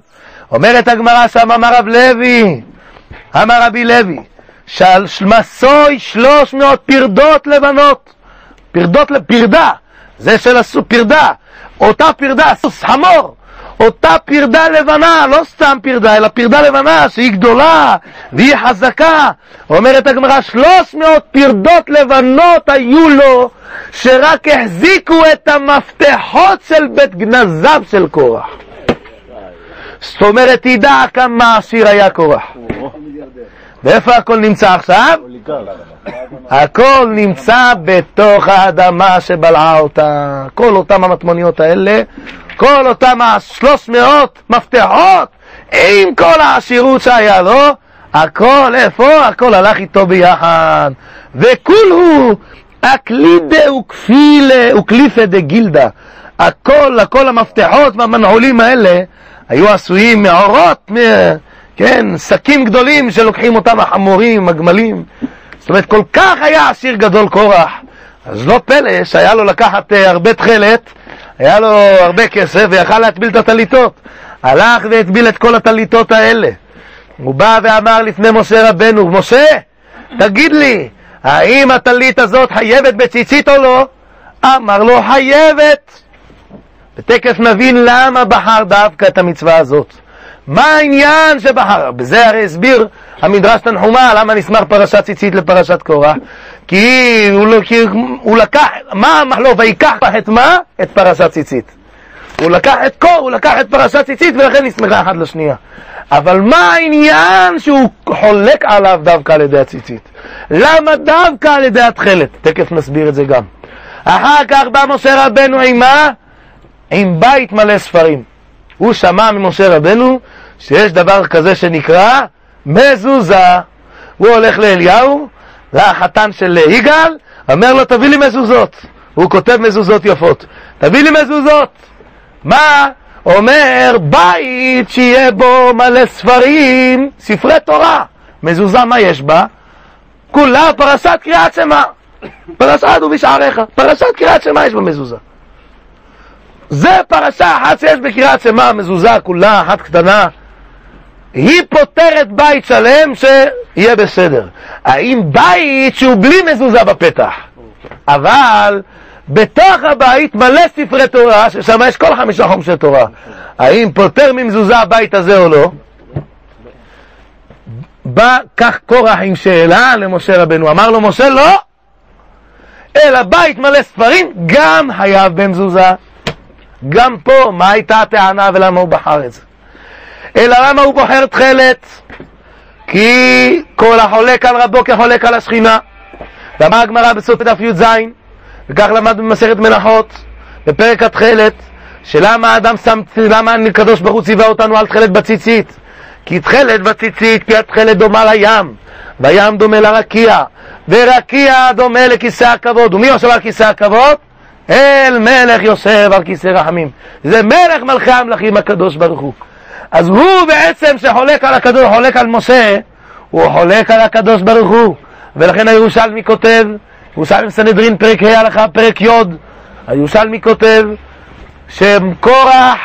אומרת הגמרא שם אמר רב לוי, אמר רבי לוי, שעל מסוי שלוש מאות פרדות לבנות. פרדות לפרדה, זה של הסוס, פרדה. אותה פרדה, סוס, חמור. אותה פרדה לבנה, לא סתם פרדה, אלא פרדה לבנה שהיא גדולה והיא חזקה. אומרת הגמרא, שלוש מאות פרדות לבנות היו לו, שרק החזיקו את המפתחות של בית גנזיו של קורח. זאת אומרת, תדע כמה עשיר היה קורח. ואיפה הכל נמצא עכשיו? הכל נמצא בתוך האדמה שבלעה אותה. כל אותם המטמוניות האלה, כל אותם השלוש מאות מפתחות, עם כל העשירות שהיה לו, הכל, איפה? הכל הלך איתו ביחד. וכולו אקלידה וכפילה וקליפה דגילדה. הכל, הכל המפתחות והמנעולים האלה היו עשויים מעורות, כן, שקים גדולים שלוקחים אותם החמורים, הגמלים. זאת אומרת, כל כך היה עשיר גדול קורח, אז לא פלא שהיה לו לקחת אה, הרבה תכלת, היה לו הרבה כסף ויכל להטביל את הטליתות. הלך והטביל את כל הטליתות האלה. הוא בא ואמר לפני משה רבנו, משה, תגיד לי, האם הטלית הזאת חייבת בציצית או לא? אמר לו, חייבת. ותכף נבין למה בחר דווקא את המצווה הזאת. מה העניין שבחר? בזה הרי הסביר המדרש תנחומה, למה נסמך פרשת ציצית לפרשת קורח? כי הוא, לא- כי הוא לקח, מה אמר לו, ויקח את מה? את פרשת ציצית. הוא לקח את קור, הוא לקח את פרשת ציצית ולכן נסמכה אחת לשנייה. אבל מה העניין שהוא חולק עליו דווקא על ידי הציצית? למה דווקא על ידי התכלת? תכף נסביר את זה גם. אחר כך בא משה רבנו עם מה? עם בית מלא ספרים. הוא שמע ממשה רבנו שיש דבר כזה שנקרא מזוזה. הוא הולך לאליהו, לחתן של יגאל, אומר לו תביא לי מזוזות. הוא כותב מזוזות יפות. תביא לי מזוזות. מה? אומר בית שיהיה בו מלא ספרים, ספרי תורה. מזוזה מה יש בה? כולה פרשת קריאת שמע. פרשת ובשעריך. פרשת קריאת שמע יש במזוזה. זה פרשה אחת שיש בקריאת שמע, מזוזה כולה, אחת קטנה. היא פותרת בית שלם שיהיה בסדר. האם בית שהוא בלי מזוזה בפתח, אבל בתוך הבית מלא ספרי תורה, ששם יש כל חמישה חומשי תורה, האם פותר ממזוזה הבית הזה או לא? בא כך קורח עם שאלה למשה רבנו, אמר לו משה לא, אלא בית מלא ספרים גם חייב במזוזה. גם פה, מה הייתה הטענה ולמה הוא בחר את זה? אלא למה הוא בוחר תכלת? כי כל החולק על רבו כחולק על השכינה. ואמר הגמרא בסוף דף י"ז, וכך למד במסכת מנחות, בפרק התכלת, שלמה האדם שם, למה הקדוש ברוך הוא ציווה אותנו על תכלת בציצית? כי תכלת בציצית, כי התכלת דומה לים, והים דומה לרקיע, ורקיע דומה לכיסא הכבוד. ומי יושב על כיסא הכבוד? אל מלך יושב על כיסא רחמים. זה מלך מלכי המלכים הקדוש ברוך הוא. אז הוא בעצם שחולק על הקדוש, חולק על משה, הוא חולק על הקדוש ברוך הוא. ולכן הירושלמי כותב, ירושלמי סנהדרין פרק ה' הלכה פרק י', הירושלמי כותב שקורח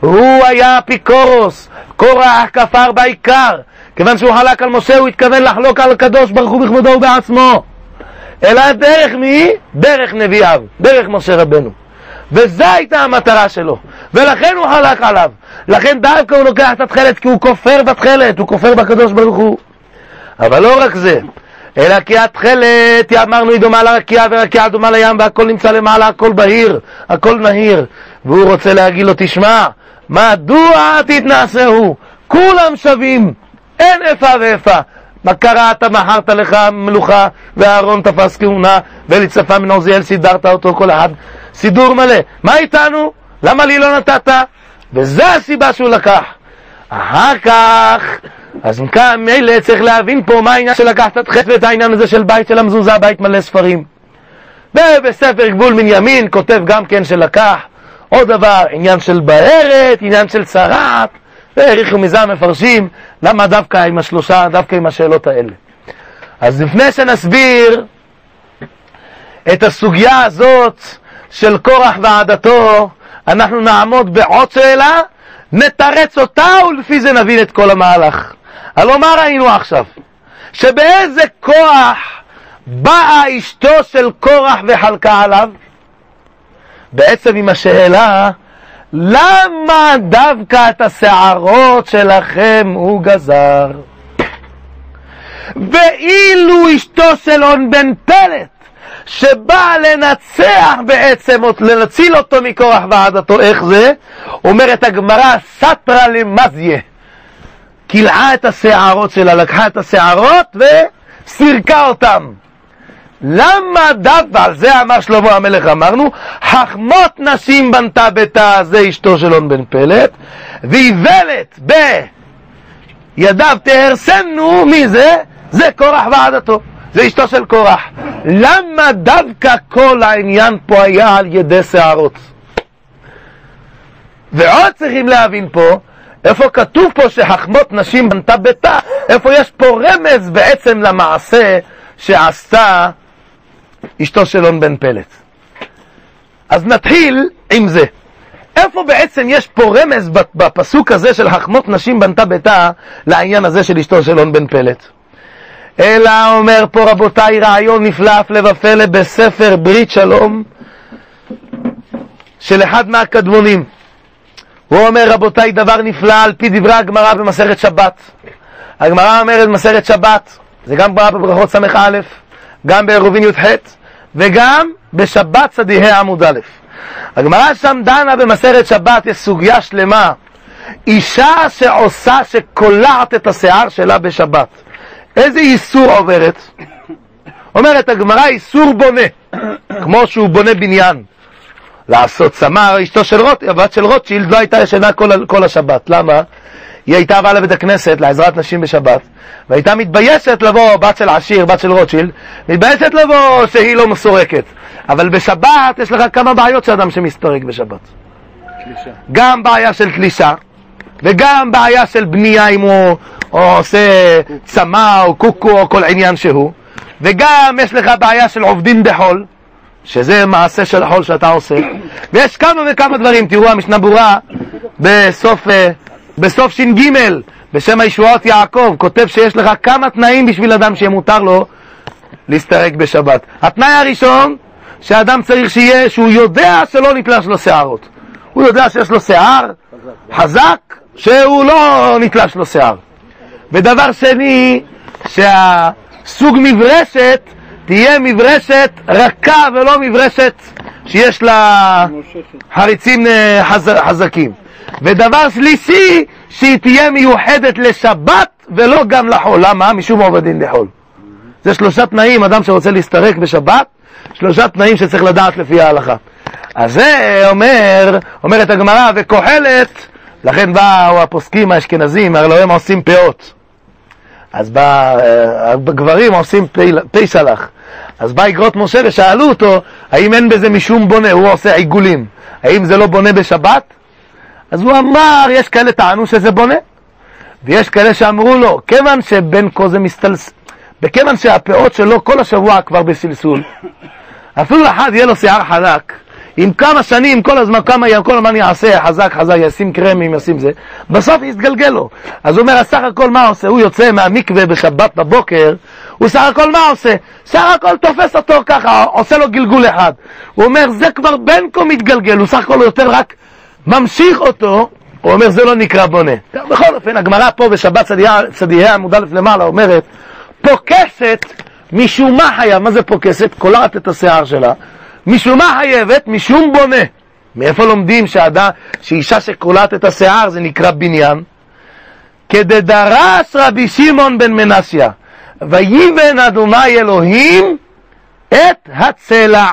הוא היה אפיקורוס, קורח כפר בעיקר, כיוון שהוא חלק על משה הוא התכוון לחלוק על הקדוש ברוך הוא בכבודו ובעצמו. אלא דרך מי? דרך נביאיו, דרך משה רבנו. וזו הייתה המטרה שלו, ולכן הוא חלק עליו. לכן דווקא הוא לוקח את התכלת, כי הוא כופר בתכלת, הוא כופר בקדוש ברוך הוא. אבל לא רק זה, אלא כי התכלת, אמרנו, היא דומה לרקיע, ורקיע דומה לים, והכל נמצא למעלה, הכל בהיר, הכל נהיר. והוא רוצה להגיד לו, תשמע, מדוע תתנשאו? כולם שווים, אין איפה ואיפה. מה קרה? אתה מכרת לך מלוכה, ואהרון תפס כהונה, ולצפה מן עוזיאל סידרת אותו, כל אחד. סידור מלא. מה איתנו? למה לי לא נתת? וזו הסיבה שהוא לקח. אחר כך, אז מילא צריך להבין פה מה העניין של לקחת את חטא ואת העניין הזה של בית של המזוזה, בית מלא ספרים. ובספר גבול בנימין כותב גם כן שלקח עוד דבר, עניין של בארת, עניין של צרת, והעריכו מזה המפרשים, למה דווקא עם השלושה, דווקא עם השאלות האלה. אז לפני שנסביר את הסוגיה הזאת של קורח ועדתו, אנחנו נעמוד בעוד שאלה, נתרץ אותה ולפי זה נבין את כל המהלך. הלוא מה ראינו עכשיו? שבאיזה כוח באה אשתו של קורח וחלקה עליו? בעצם עם השאלה, למה דווקא את השערות שלכם הוא גזר? ואילו אשתו של און בן פלט, שבאה לנצח בעצם, לנציל אותו מכורח ועדתו, איך זה? אומרת הגמרא, סטרה למזיה. קילעה את השערות שלה, לקחה את השערות וסירקה אותם. למה דווקא, על זה אמר שלמה המלך, אמרנו, חכמות נשים בנתה ביתה, זה אשתו של און בן פלט, ואיוולת בידיו תהרסנו, מי זה? זה קורח ועדתו, זה אשתו של קורח. למה דווקא כל העניין פה היה על ידי שערות? ועוד צריכים להבין פה, איפה כתוב פה שחכמות נשים בנתה ביתה, איפה יש פה רמז בעצם למעשה שעשתה אשתו של און בן פלט. אז נתחיל עם זה. איפה בעצם יש פה רמז בפסוק הזה של חכמות נשים בנתה ביתה לעניין הזה של אשתו של און בן פלט? אלא אומר פה רבותיי רעיון נפלא הפלא ופלא בספר ברית שלום של אחד מהקדמונים. הוא אומר רבותיי דבר נפלא על פי דברי הגמרא במסכת שבת. הגמרא אומרת במסכת שבת, זה גם גמרא בברכות ס"א, גם בעירובין י"ח, וגם בשבת צדיהי עמוד א'. הגמרא שם דנה במסכת שבת, יש סוגיה שלמה. אישה שעושה, שקולעת את השיער שלה בשבת. איזה איסור עוברת? אומרת הגמרא, איסור בונה, כמו שהוא בונה בניין. לעשות צמר, אשתו של רוט, הבת של רוטשילד לא הייתה ישנה כל, כל השבת. למה? היא הייתה באה לבית הכנסת לעזרת נשים בשבת, והייתה מתביישת לבוא, בת של עשיר, בת של רוטשילד, מתביישת לבוא שהיא לא מסורקת. אבל בשבת יש לך כמה בעיות של אדם שמסתורק בשבת. תלישה. גם בעיה של תלישה, וגם בעיה של בנייה אם הוא או עושה צמא או קוקו או כל עניין שהוא, וגם יש לך בעיה של עובדין בחול, שזה מעשה של חול שאתה עושה, ויש כמה וכמה דברים, תראו המשנה ברורה בסוף, אה, בסוף ש"ג, בשם הישועות יעקב, כותב שיש לך כמה תנאים בשביל אדם שיהיה מותר לו להסתרק בשבת. התנאי הראשון, שאדם צריך שיהיה, שהוא יודע שלא נתלש לו שערות. הוא יודע שיש לו שיער חזק, שהוא לא נתלש לו שיער. ודבר שני, שהסוג מברשת תהיה מברשת רכה ולא מברשת שיש לה חריצים אה, חז... חזקים. ודבר שלישי, שהיא תהיה מיוחדת לשבת ולא גם לחול. למה? משום עובדין לחול. זה שלושה תנאים, אדם שרוצה להסתרק בשבת, שלושה תנאים שצריך לדעת לפי ההלכה. אז זה אומר, אומרת הגמרא, וקהלת, לכן באו הפוסקים האשכנזים, הרי לא הם עושים פאות. אז בא, הגברים אה, עושים פי סלח. אז בא אגרות משה ושאלו אותו, האם אין בזה משום בונה, הוא עושה עיגולים, האם זה לא בונה בשבת? אז הוא אמר, יש כאלה טענו שזה בונה, ויש כאלה שאמרו לו, כיוון שבין כה זה מסתלס... בכיוון שהפאות שלו כל השבוע כבר בסלסול, אפילו אחד יהיה לו שיער חלק, עם כמה שנים, כל הזמן, כמה, כל הזמן יעשה, חזק, חזק, ישים קרמים, ישים זה, בסוף יתגלגל לו. אז הוא אומר, סך הכל מה עושה? הוא יוצא מהמקווה בשבת בבוקר, הוא סך הכל מה עושה? סך הכל תופס אותו ככה, עושה לו גלגול אחד. הוא אומר, זה כבר בין כה מתגלגל, הוא סך הכל יותר רק ממשיך אותו, הוא אומר, זה לא נקרא בונה. בכל אופן, הגמרא פה בשבת צדיה עמוד א' למעלה אומרת, פוקסת משום מה חייב, מה זה פוקסת? קולעת את השיער שלה. משום מה חייבת? משום בונה. מאיפה לומדים שעדה, שאישה שקולעת את השיער זה נקרא בניין? כדדרש רבי שמעון בן מנסיה, ויבן אדוני אלוהים את הצלע.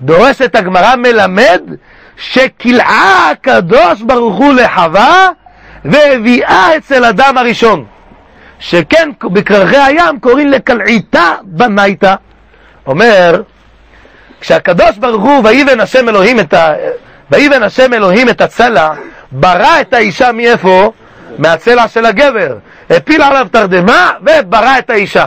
דורשת הגמרא מלמד שכלאה הקדוש ברוך הוא לחווה והביאה אצל אדם הראשון. שכן בקרחי הים קוראים לקלעיתה בנייתה. אומר, כשהקדוש ברוך הוא ויבן השם אלוהים את ה... ויבן השם אלוהים את הצלע, ברא את האישה מאיפה? מהצלע של הגבר. הפיל עליו תרדמה וברא את האישה.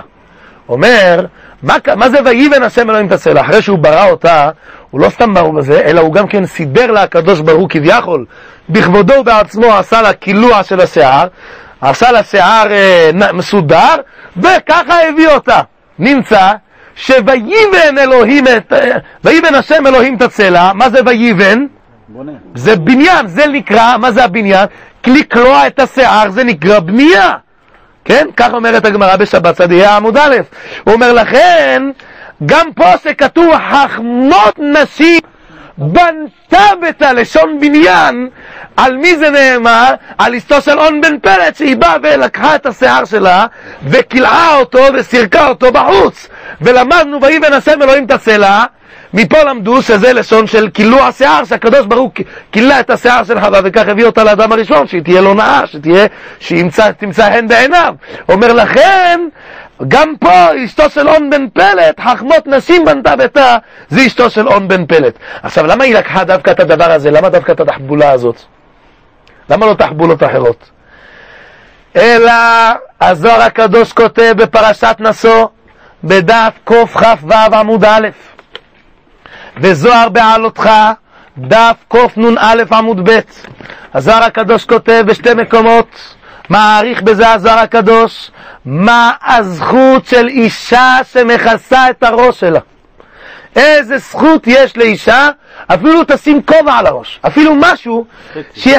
אומר, מה, מה זה ויבן השם אלוהים את הצלע? אחרי שהוא ברא אותה, הוא לא סתם ברור בזה, אלא הוא גם כן סידר לה הקדוש ברוך הוא כביכול, בכבודו ובעצמו עשה לה קילוע של השיער, עשה לה שיער אה, מסודר, וככה הביא אותה. נמצא שויבן אלוהים את, אה, ויבן השם אלוהים את הצלע, מה זה ויבן? בונה. זה בניין, זה נקרא, מה זה הבניין? לקלוע את השיער זה נקרא בנייה. כן? כך אומרת הגמרא בשבת צדיה עמוד א'. הוא אומר לכן, גם פה שכתוב חכמות נשים בנתה בית הלשון בניין, על מי זה נאמר? על אשתו של און בן פלט, שהיא באה ולקחה את השיער שלה, וקילעה אותו וסירקה אותו בחוץ. ולמדנו, ויבן השם אלוהים את הסלע, מפה למדו שזה לשון של קילוע השיער, שהקדוש ברוך הוא קילה את השיער של חווה, וכך הביא אותה לאדם הראשון, שהיא תהיה לו נאה, שתהיה, שהיא תמצא הן בעיניו. אומר לכן, גם פה אשתו של און בן פלט, חכמות נשים בנתה ביתה, זה אשתו של און בן פלט. עכשיו, למה היא לקחה דווקא את הדבר הזה? למה דווקא את התחבולה הזאת? למה לא תחבולות אחרות? אלא הזוהר הקדוש כותב בפרשת נשוא, בדף קכ"ו עמוד א', וזוהר בעלותך, דף קנ"א עמוד ב'. הזוהר הקדוש כותב בשתי מקומות, מעריך בזה הזוהר הקדוש, מה הזכות של אישה שמכסה את הראש שלה. איזה זכות יש לאישה, אפילו תשים כובע על הראש, אפילו משהו,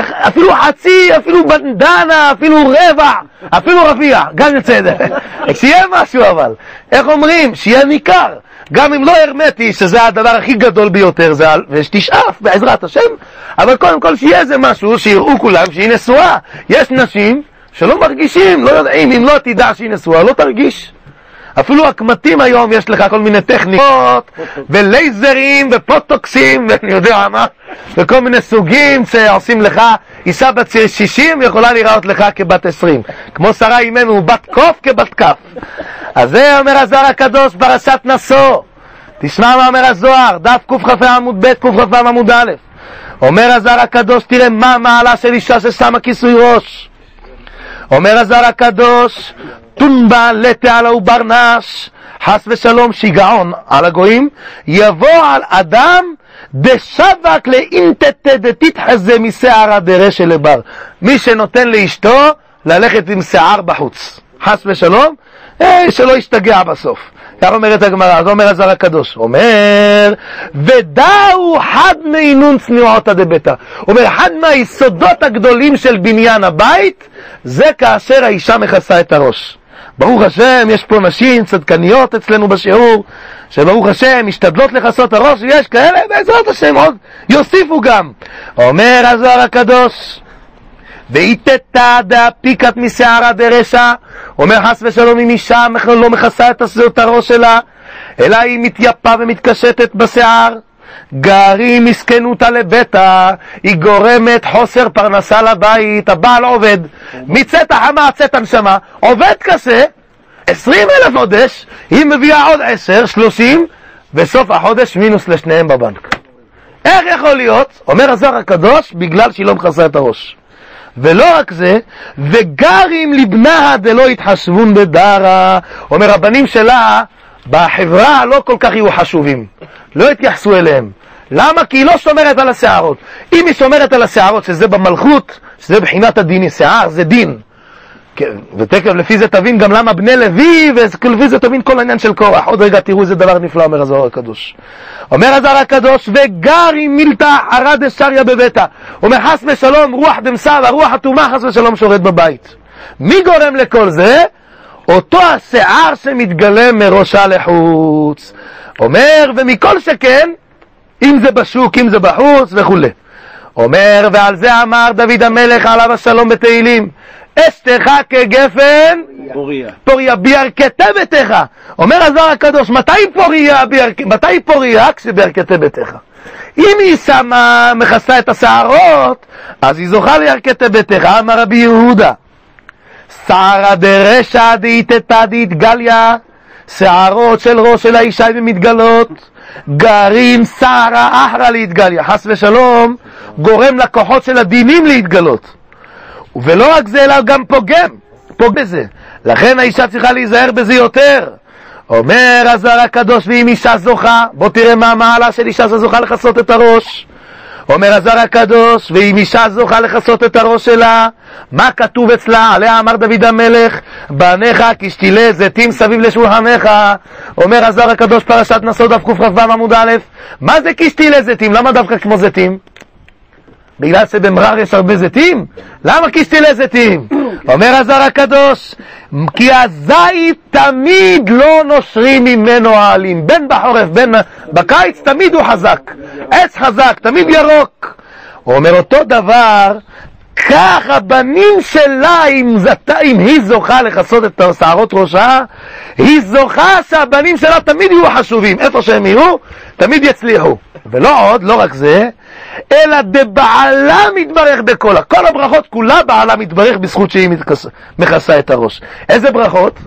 אפילו חצי, אפילו בנדנה, אפילו רבע, אפילו רביע, גם יוצא את זה. שיהיה משהו אבל, איך אומרים? שיהיה ניכר. גם אם לא הרמטי, שזה הדבר הכי גדול ביותר, זה, ושתשאף בעזרת השם, אבל קודם כל שיהיה איזה משהו, שיראו כולם שהיא נשואה. יש נשים שלא מרגישים, לא יודעים, אם לא תדע שהיא נשואה, לא תרגיש. אפילו הקמטים היום יש לך כל מיני טכניקות ולייזרים ופוטוקסים ואני יודע מה וכל מיני סוגים שעושים לך. אישה בת 60 יכולה להיראות לך כבת 20 כמו שרה אימנו בת קוף כבת כף. אז זה אומר הזוהר הקדוש פרשת נשוא. תשמע מה אומר הזוהר דף קכ"א עמוד ב' קכ"א עמוד א' אומר הזוהר הקדוש תראה מה המעלה של אישה ששמה כיסוי ראש. אומר הזוהר הקדוש טומבה לתעלה וברנש, חס ושלום שיגעון על הגויים, יבוא על אדם דשבק לאינטטה דתתחזה משערה דרשא לבר. מי שנותן לאשתו ללכת עם שיער בחוץ. חס ושלום, שלא ישתגע בסוף. כך אומרת הגמרא, זה אומר הזר הקדוש. אומר, ודאו חד מעינון צניעותא דביתא. אומר, אחד מהיסודות הגדולים של בניין הבית, זה כאשר האישה מכסה את הראש. ברוך השם, יש פה נשים צדקניות אצלנו בשיעור, שברוך השם משתדלות לכסות הראש, ויש כאלה, בעזרת השם עוד יוסיפו גם. אומר הזוהר הקדוש, ואיתתא דאפיקת משערה דרשע, אומר חס ושלום אם אישה לא מכסה את הראש שלה, אלא היא מתייפה ומתקשטת בשיער. גרים מסכנותא לביתה, היא גורמת חוסר פרנסה לבית, הבעל עובד, מצאת החמה צאת הנשמה, עובד קשה, עשרים אלף חודש, היא מביאה עוד עשר, שלושים, בסוף החודש מינוס לשניהם בבנק. איך יכול להיות? אומר הזוהר הקדוש, בגלל שהיא לא מכסה את הראש. ולא רק זה, וגרים לבנה דלא יתחשבון בדרה. אומר, הבנים שלה בחברה לא כל כך יהיו חשובים, לא יתייחסו אליהם. למה? כי היא לא שומרת על השערות. אם היא שומרת על השערות, שזה במלכות, שזה בחינת הדין, שיער זה דין. כן, ותכף לפי זה תבין גם למה בני לוי, ולפי זה תבין כל העניין של קורח. עוד רגע תראו איזה דבר נפלא אומר הזוהר הקדוש. אומר הזוהר הקדוש, וגר עם מילתא ערד אשריה בביתה. אומר חס ושלום, רוח דמסה והרוח אטומה חס ושלום שורת בבית. מי גורם לכל זה? אותו השיער שמתגלה מראשה לחוץ. אומר, ומכל שכן, אם זה בשוק, אם זה בחוץ וכולי. אומר, ועל זה אמר דוד המלך עליו השלום בתהילים, אשתך כגפן פוריה. פוריה בירכתי ביתך. אומר הזוהר הקדוש, מתי פוריה, בירכ... מתי פוריה? כשבירכתי ביתך. אם היא שמה, מכסה את השערות, אז היא זוכה לירכתי ביתך, אמר רבי יהודה. שערא דרשא דאיתתא דאיתגליה, שערות של ראש של האישה הן מתגלות, גרים שערא אחרא להתגליה, חס ושלום, גורם לכוחות של הדינים להתגלות. ולא רק זה, אלא גם פוגם, פוגם בזה. לכן האישה צריכה להיזהר בזה יותר. אומר הזוהר הקדוש, ואם אישה זוכה, בוא תראה מה המעלה של אישה שזוכה לכסות את הראש. אומר הזוהר הקדוש, ואם אישה זוכה לכסות את הראש שלה, מה כתוב אצלה? עליה אמר דוד המלך, בניך כשתילי זיתים סביב לשולחנך. אומר הזוהר הקדוש, פרשת נשוא דף קכ"ו עמוד א', מה זה כשתילי זיתים? למה דווקא כמו זיתים? בגלל שבמרר יש הרבה זיתים? למה כשתילי זיתים? אומר הזוהר הקדוש, כי הזית תמיד לא נושרים ממנו העלים, בין בחורף בין בקיץ תמיד הוא חזק, עץ חזק, תמיד ירוק. הוא אומר אותו דבר, כך הבנים שלה, אם, זת, אם היא זוכה לכסות את שערות ראשה, היא זוכה שהבנים שלה תמיד יהיו חשובים, איפה שהם יהיו, תמיד יצליחו. ולא עוד, לא רק זה, אלא דבעלה מתברך בקולה. כל הברכות כולה בעלה מתברך בזכות שהיא. מכסה את הראש. איזה ברכות?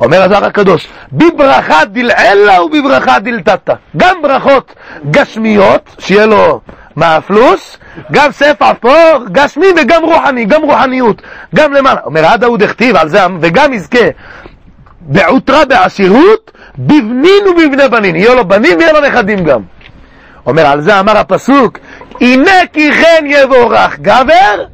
אומר הזוהר הקדוש, בברכה דלעילה ובברכה דלתתא. גם ברכות גשמיות, שיהיה לו מאפלוס, גם ספע פה, גשמי וגם רוחני, גם רוחניות, גם למעלה. אומר עד ההוא דכתיב על זה, וגם יזכה בעוטרה בעשירות, בבנין ובבני בנין. יהיו לו בנים ויהיו לו נכדים גם. אומר על זה אמר הפסוק, הנה כי כן יבורך גבר,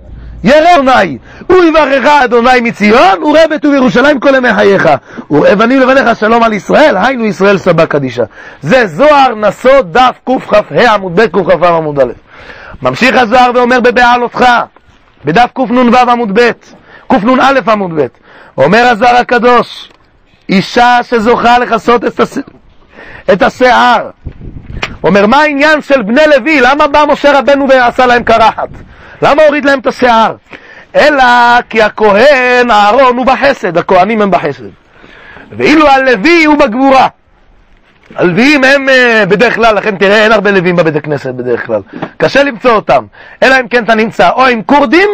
ירא אדוני, הוא יברכך אדוני מציון, וראה בטוב ירושלים כל ימי חייך, וראה בנים לבניך שלום על ישראל, היינו ישראל סבא קדישה. זה זוהר נשוא דף קכ"ה עמוד ב' קכ"ו עמוד א'. ממשיך הזוהר ואומר בבעלותך, בדף קנ"ו עמוד ב', קנ"א עמוד ב', אומר הזוהר הקדוש, אישה שזוכה לכסות את, הש... את השיער, אומר, מה העניין של בני לוי? למה בא משה רבנו ועשה להם קרחת? למה הוריד להם את השיער? אלא כי הכהן, אהרון, הוא בחסד, הכהנים הם בחסד. ואילו הלוי הוא בגבורה. הלוויים הם uh, בדרך כלל, לכן תראה, אין הרבה לוויים בבית הכנסת בדרך כלל. קשה למצוא אותם. אלא אם כן אתה נמצא או עם כורדים,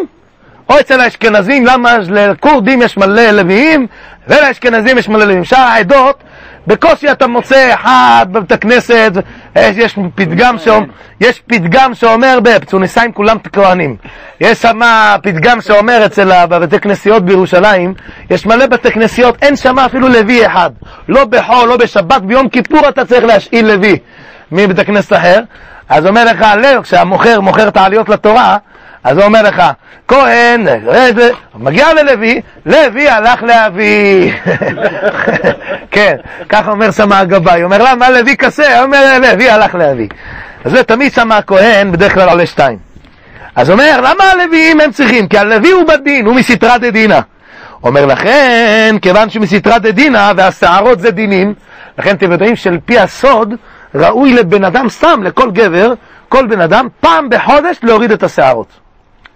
או אצל האשכנזים, למה לכורדים יש מלא לוויים, ולאשכנזים יש מלא לוויים. שאר העדות, בקושי אתה מוצא אחד בבית הכנסת, יש פתגם, שאומר, יש פתגם שאומר בפצוניסאים כולם כהנים. יש שם פתגם שאומר אצל בבתי כנסיות בירושלים, יש מלא בתי כנסיות, אין שם אפילו לוי אחד. לא בחול, לא בשבת, ביום כיפור אתה צריך להשאיל לוי מבית הכנסת אחר. אז אומר לך הלב, כשהמוכר מוכר את העליות לתורה, אז הוא אומר לך, כהן, מגיע ללוי, לוי הלך לאבי. כן, ככה אומר שם הגבאי, אומר למה לוי כסה? הוא אומר לוי הלך לאבי. אז זה תמיד שם הכהן בדרך כלל עולה שתיים. אז אומר, למה הלוויים הם צריכים? כי הלוי הוא בדין, הוא מסתרא דדינא. אומר לכן, כיוון שהוא מסתרא דדינא והשערות זה דינים, לכן אתם יודעים שעל פי הסוד ראוי לבן אדם סתם, לכל גבר, כל בן אדם, פעם בחודש להוריד את השערות.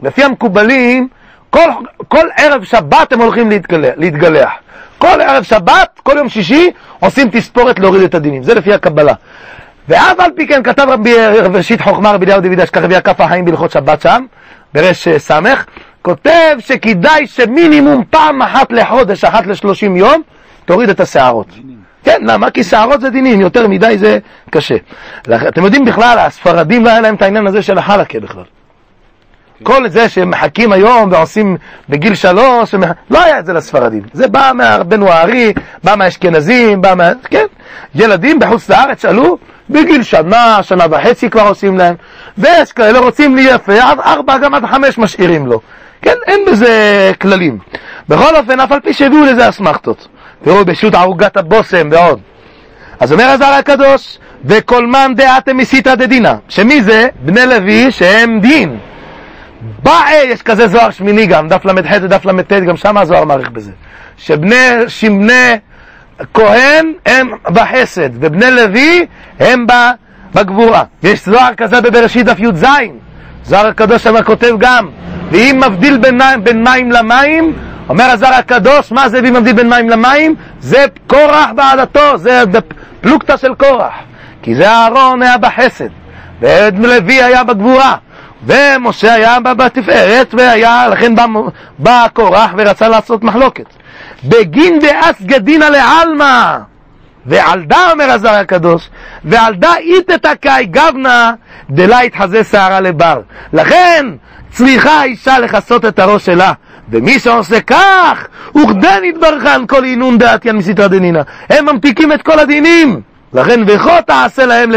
לפי המקובלים, כל, כל ערב שבת הם הולכים להתגלח, להתגלח. כל ערב שבת, כל יום שישי, עושים תספורת להוריד את הדינים. זה לפי הקבלה. ואף על פי כן כתב רבי ראשית חוכמה רבי אליהו דוד אשכח רבי הכף החיים בהלכות שבת שם, ברש סמך, כותב שכדאי שמינימום פעם אחת לחודש, אחת לשלושים יום, תוריד את השערות. כן, למה? כי שערות זה דינים, יותר מדי זה קשה. אתם יודעים בכלל, הספרדים לא היה להם את העניין הזה של החלקה בכלל. כל זה שהם מחכים היום ועושים בגיל שלוש, ומח... לא היה את זה לספרדים. זה בא מהרבנו הארי, בא מהאשכנזים, בא מה... כן. ילדים בחוץ לארץ שאלו, בגיל שנה, שנה וחצי כבר עושים להם, ויש כאלה רוצים לי יפה, עד ארבע גם עד חמש משאירים לו. כן, אין בזה כללים. בכל אופן, אף על פי שהביאו לזה אסמכתות. תראו, בשו"ת ערוגת הבושם ועוד. אז אומר הזר הקדוש, וכל מן דעתם מסיתא דדינא, שמי זה? בני לוי שהם דין. באי, יש כזה זוהר שמיני גם, דף ל"ח ודף ל"ט, גם שם הזוהר מעריך בזה. שבני שמני כהן הם בחסד, ובני לוי הם בגבורה. יש זוהר כזה בבראשית דף י"ז, זוהר הקדוש שם כותב גם, ואם מבדיל בין, בין מים למים, אומר הזר הקדוש, מה זה ואם מבדיל בין מים למים? זה קורח בעדתו, זה פלוגתא של קורח. כי זה אהרון היה בחסד, ולוי היה בגבורה. ומשה היה בתפארת, והיה, לכן בא, בא קורח ורצה לעשות מחלוקת. בגין דאס גדינא לעלמא, ועל דה אומר הזר הקדוש, ועל דה איתתא קאי גבנה דלה יתחזה שערה לבר. לכן צריכה האישה לכסות את הראש שלה. ומי שעושה כך, וכדן יתברכן כל אינון דעתיין מסתרא דנינא. הם ממתיקים את כל הדינים. לכן וכה תעשה להם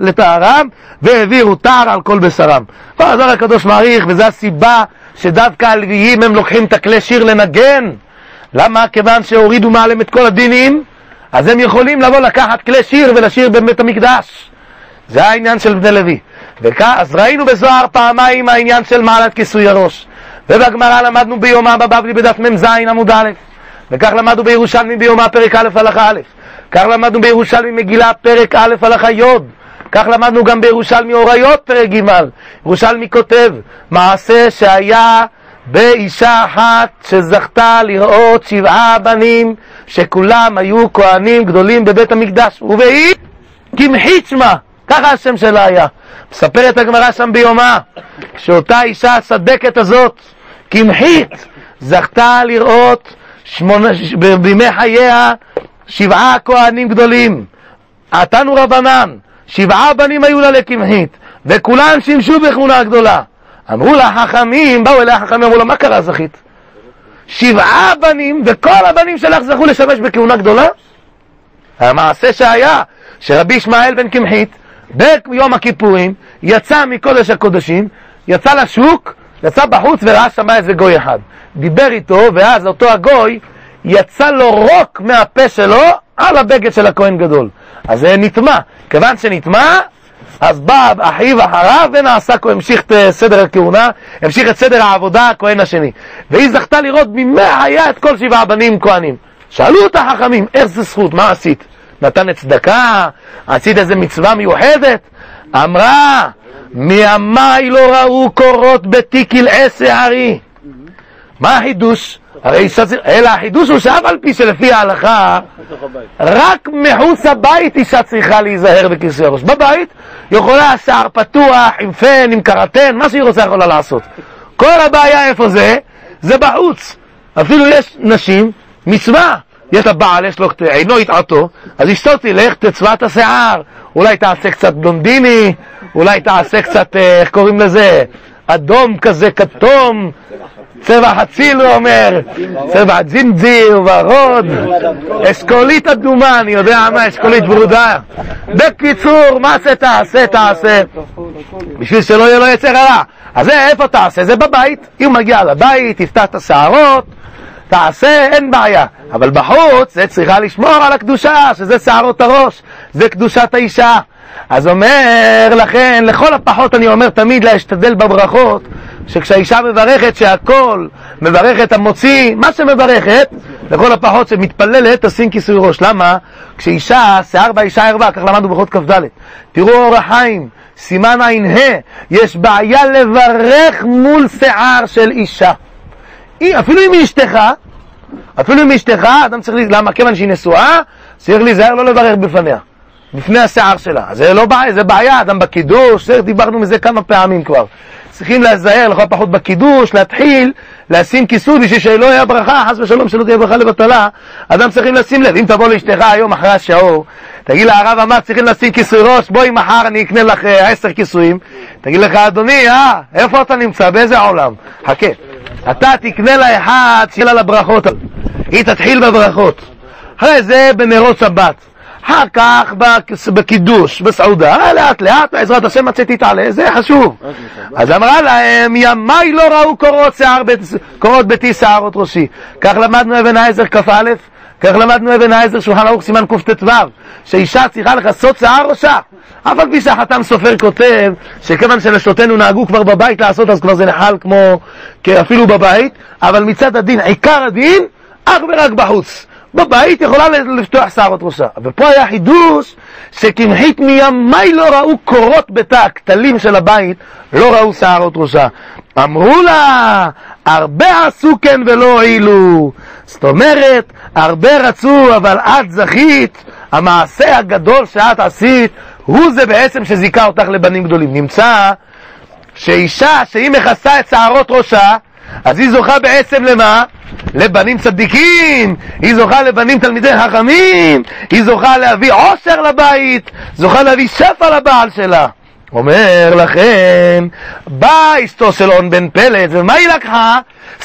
לטהרם, והעבירו טהר על כל בשרם. הזר הקדוש מעריך, וזו הסיבה שדווקא הלוויים הם לוקחים את הכלי שיר לנגן. למה? כיוון שהורידו מעליהם את כל הדינים, אז הם יכולים לבוא לקחת כלי שיר ולשיר בבית המקדש. זה העניין של בני לוי. אז ראינו בזוהר פעמיים העניין של מעלת כיסוי הראש. ובגמרא למדנו ביומא בבבלי בדף מ"ז עמוד א', וכך למדנו בירושלמי ביומא פרק א' הלכה א', כך למדנו בירושלמי מגילה פרק א' הלכה י', כך למדנו גם בירושלמי אוריות פרק ג', ירושלמי כותב, מעשה שהיה באישה אחת שזכתה לראות שבעה בנים שכולם היו כהנים גדולים בבית המקדש, ובהיא קמחית שמה, ככה השם שלה היה. מספרת הגמרא שם ביומה, שאותה אישה הסדקת הזאת, קמחית, זכתה לראות שמונה, בימי חייה שבעה כהנים גדולים. עתנו רבנן, שבעה בנים היו לה לקמחית, וכולם שימשו בכהונה גדולה. אמרו לה חכמים, באו אליה חכמים, אמרו לה, מה קרה זכית? שבעה בנים, וכל הבנים שלך זכו לשמש בכהונה גדולה? המעשה שהיה, שרבי ישמעאל בן קמחית, ביום הכיפורים, יצא מקודש הקודשים, יצא לשוק, יצא בחוץ וראה שם איזה גוי אחד. דיבר איתו, ואז אותו הגוי, יצא לו רוק מהפה שלו על הבגד של הכהן גדול. אז זה נטמע. כיוון שנטמע, אז בא אחיו אחריו ונעשה, המשיך את סדר הכהונה, המשיך את סדר העבודה, הכהן השני. והיא זכתה לראות ממאה היה את כל שבעה בנים כהנים. שאלו אותה חכמים, איך זה זכות, מה עשית? נתן צדקה? עשית איזה מצווה מיוחדת? אמרה, מימיי לא ראו קורות בתיק כלאי שערי. מה החידוש? הרי אלא החידוש הוא שאף על פי שלפי ההלכה רק מחוץ הבית אישה צריכה להיזהר בכיסא הראש. בבית יכולה שער פתוח, עם פן, עם קרטן, מה שהיא רוצה יכולה לעשות. כל הבעיה איפה זה? זה בחוץ. אפילו יש נשים, מצווה, יש לה בעל, יש לו עינו יתעתו, אז אשתו תלך, תצבע את השיער, אולי תעשה קצת בלונדיני, אולי תעשה קצת, איך קוראים לזה, אדום כזה, כתום, צבע חציל הוא אומר, צבע ג'ינג'יר, ורוד, אשכולית אדומה, אני יודע מה אשכולית ברודה. בקיצור, מה זה תעשה, תעשה, בשביל שלא יהיה לו יצר הרע. אז איפה תעשה? זה בבית. אם מגיע לבית, תפתח את השערות, תעשה, אין בעיה. אבל בחוץ זה צריכה לשמור על הקדושה, שזה שערות הראש, זה קדושת האישה. אז אומר לכן, לכל הפחות אני אומר תמיד להשתדל בברכות, שכשהאישה מברכת שהכל, מברכת המוציא, מה שמברכת, לכל הפחות שמתפללת, תשים כיסוי ראש. למה? כשאישה, שיער באישה ערווה, כך למדנו בחוד כ"ד. תראו אור החיים, סימן ע"ה, יש בעיה לברך מול שיער של אישה. אפילו אם היא אשתך, אפילו אם היא אשתך, אדם צריך, למה? כיוון שהיא נשואה, צריך להיזהר לא לברך בפניה. לפני השיער שלה. זה לא בעיה, זה בעיה, אדם בקידוש, דיברנו מזה כמה פעמים כבר. צריכים להיזהר לכל הפחות בקידוש, להתחיל לשים כיסוי בשביל שלא יהיה ברכה, חס ושלום שלא תהיה ברכה לבטלה, אדם צריכים לשים לב, אם תבוא לאשתך היום אחרי השעור, תגיד לה הרב אמר צריכים לשים כיסוי ראש, בואי מחר אני אקנה לך אה, עשר כיסויים, תגיד לך אדוני, אה, איפה אתה נמצא, באיזה עולם? חכה, אתה תקנה לה אחד שיהיה לה לברכות, היא תתחיל בברכות, אחרי זה בנרות שבת, אחר כך בק- בקידוש, בסעודה, לאט לאט, בעזרת השם עד שתתעלה, זה חשוב. אז אמרה להם, ימיי לא ראו קורות ביתי שערות ראשי. כך למדנו אבן העזר כ"א, כך למדנו אבן העזר שולחן ערוך סימן קט"ו, שאישה צריכה לכסות שיער ראשה. אף על פי שהחתם סופר כותב, שכיוון שנשותינו נהגו כבר בבית לעשות, אז כבר זה נחל כמו, אפילו בבית, אבל מצד הדין, עיקר הדין, אך ורק בחוץ. בבית יכולה לפתוח שערות ראשה. ופה היה חידוש שקמחית מימי לא ראו קורות ביתה, הכתלים של הבית, לא ראו שערות ראשה. אמרו לה, הרבה עשו כן ולא הועילו. זאת אומרת, הרבה רצו, אבל את זכית, המעשה הגדול שאת עשית, הוא זה בעצם שזיכה אותך לבנים גדולים. נמצא שאישה שהיא מכסה את שערות ראשה, אז היא זוכה בעצם למה? לבנים צדיקים, היא זוכה לבנים תלמידי חכמים, היא זוכה להביא עושר לבית, זוכה להביא שפע לבעל שלה. אומר לכן, של און בן פלט, ומה היא לקחה?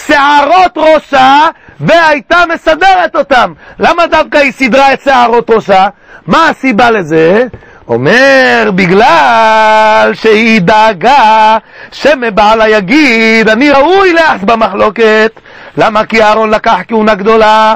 שערות ראשה, והייתה מסדרת אותם. למה דווקא היא סידרה את שערות ראשה? מה הסיבה לזה? אומר, בגלל שהיא דאגה שמבעלה יגיד, אני ראוי לאח במחלוקת. למה? כי אהרון לקח כהונה גדולה.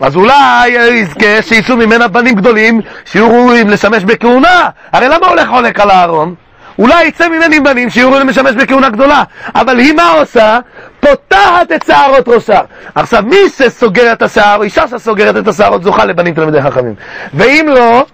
אז אולי יזכה שיצאו ממנה בנים גדולים שיהיו ראויים לשמש בכהונה. הרי למה הולך חולק על אהרון? אולי יצא ממני בנים שיהיו ראויים לשמש בכהונה גדולה. אבל היא מה עושה? פותחת את שערות ראשה. עכשיו, מי שסוגר את השער, אישה שסוגרת את השערות זוכה לבנים תלמידי חכמים. ואם לא,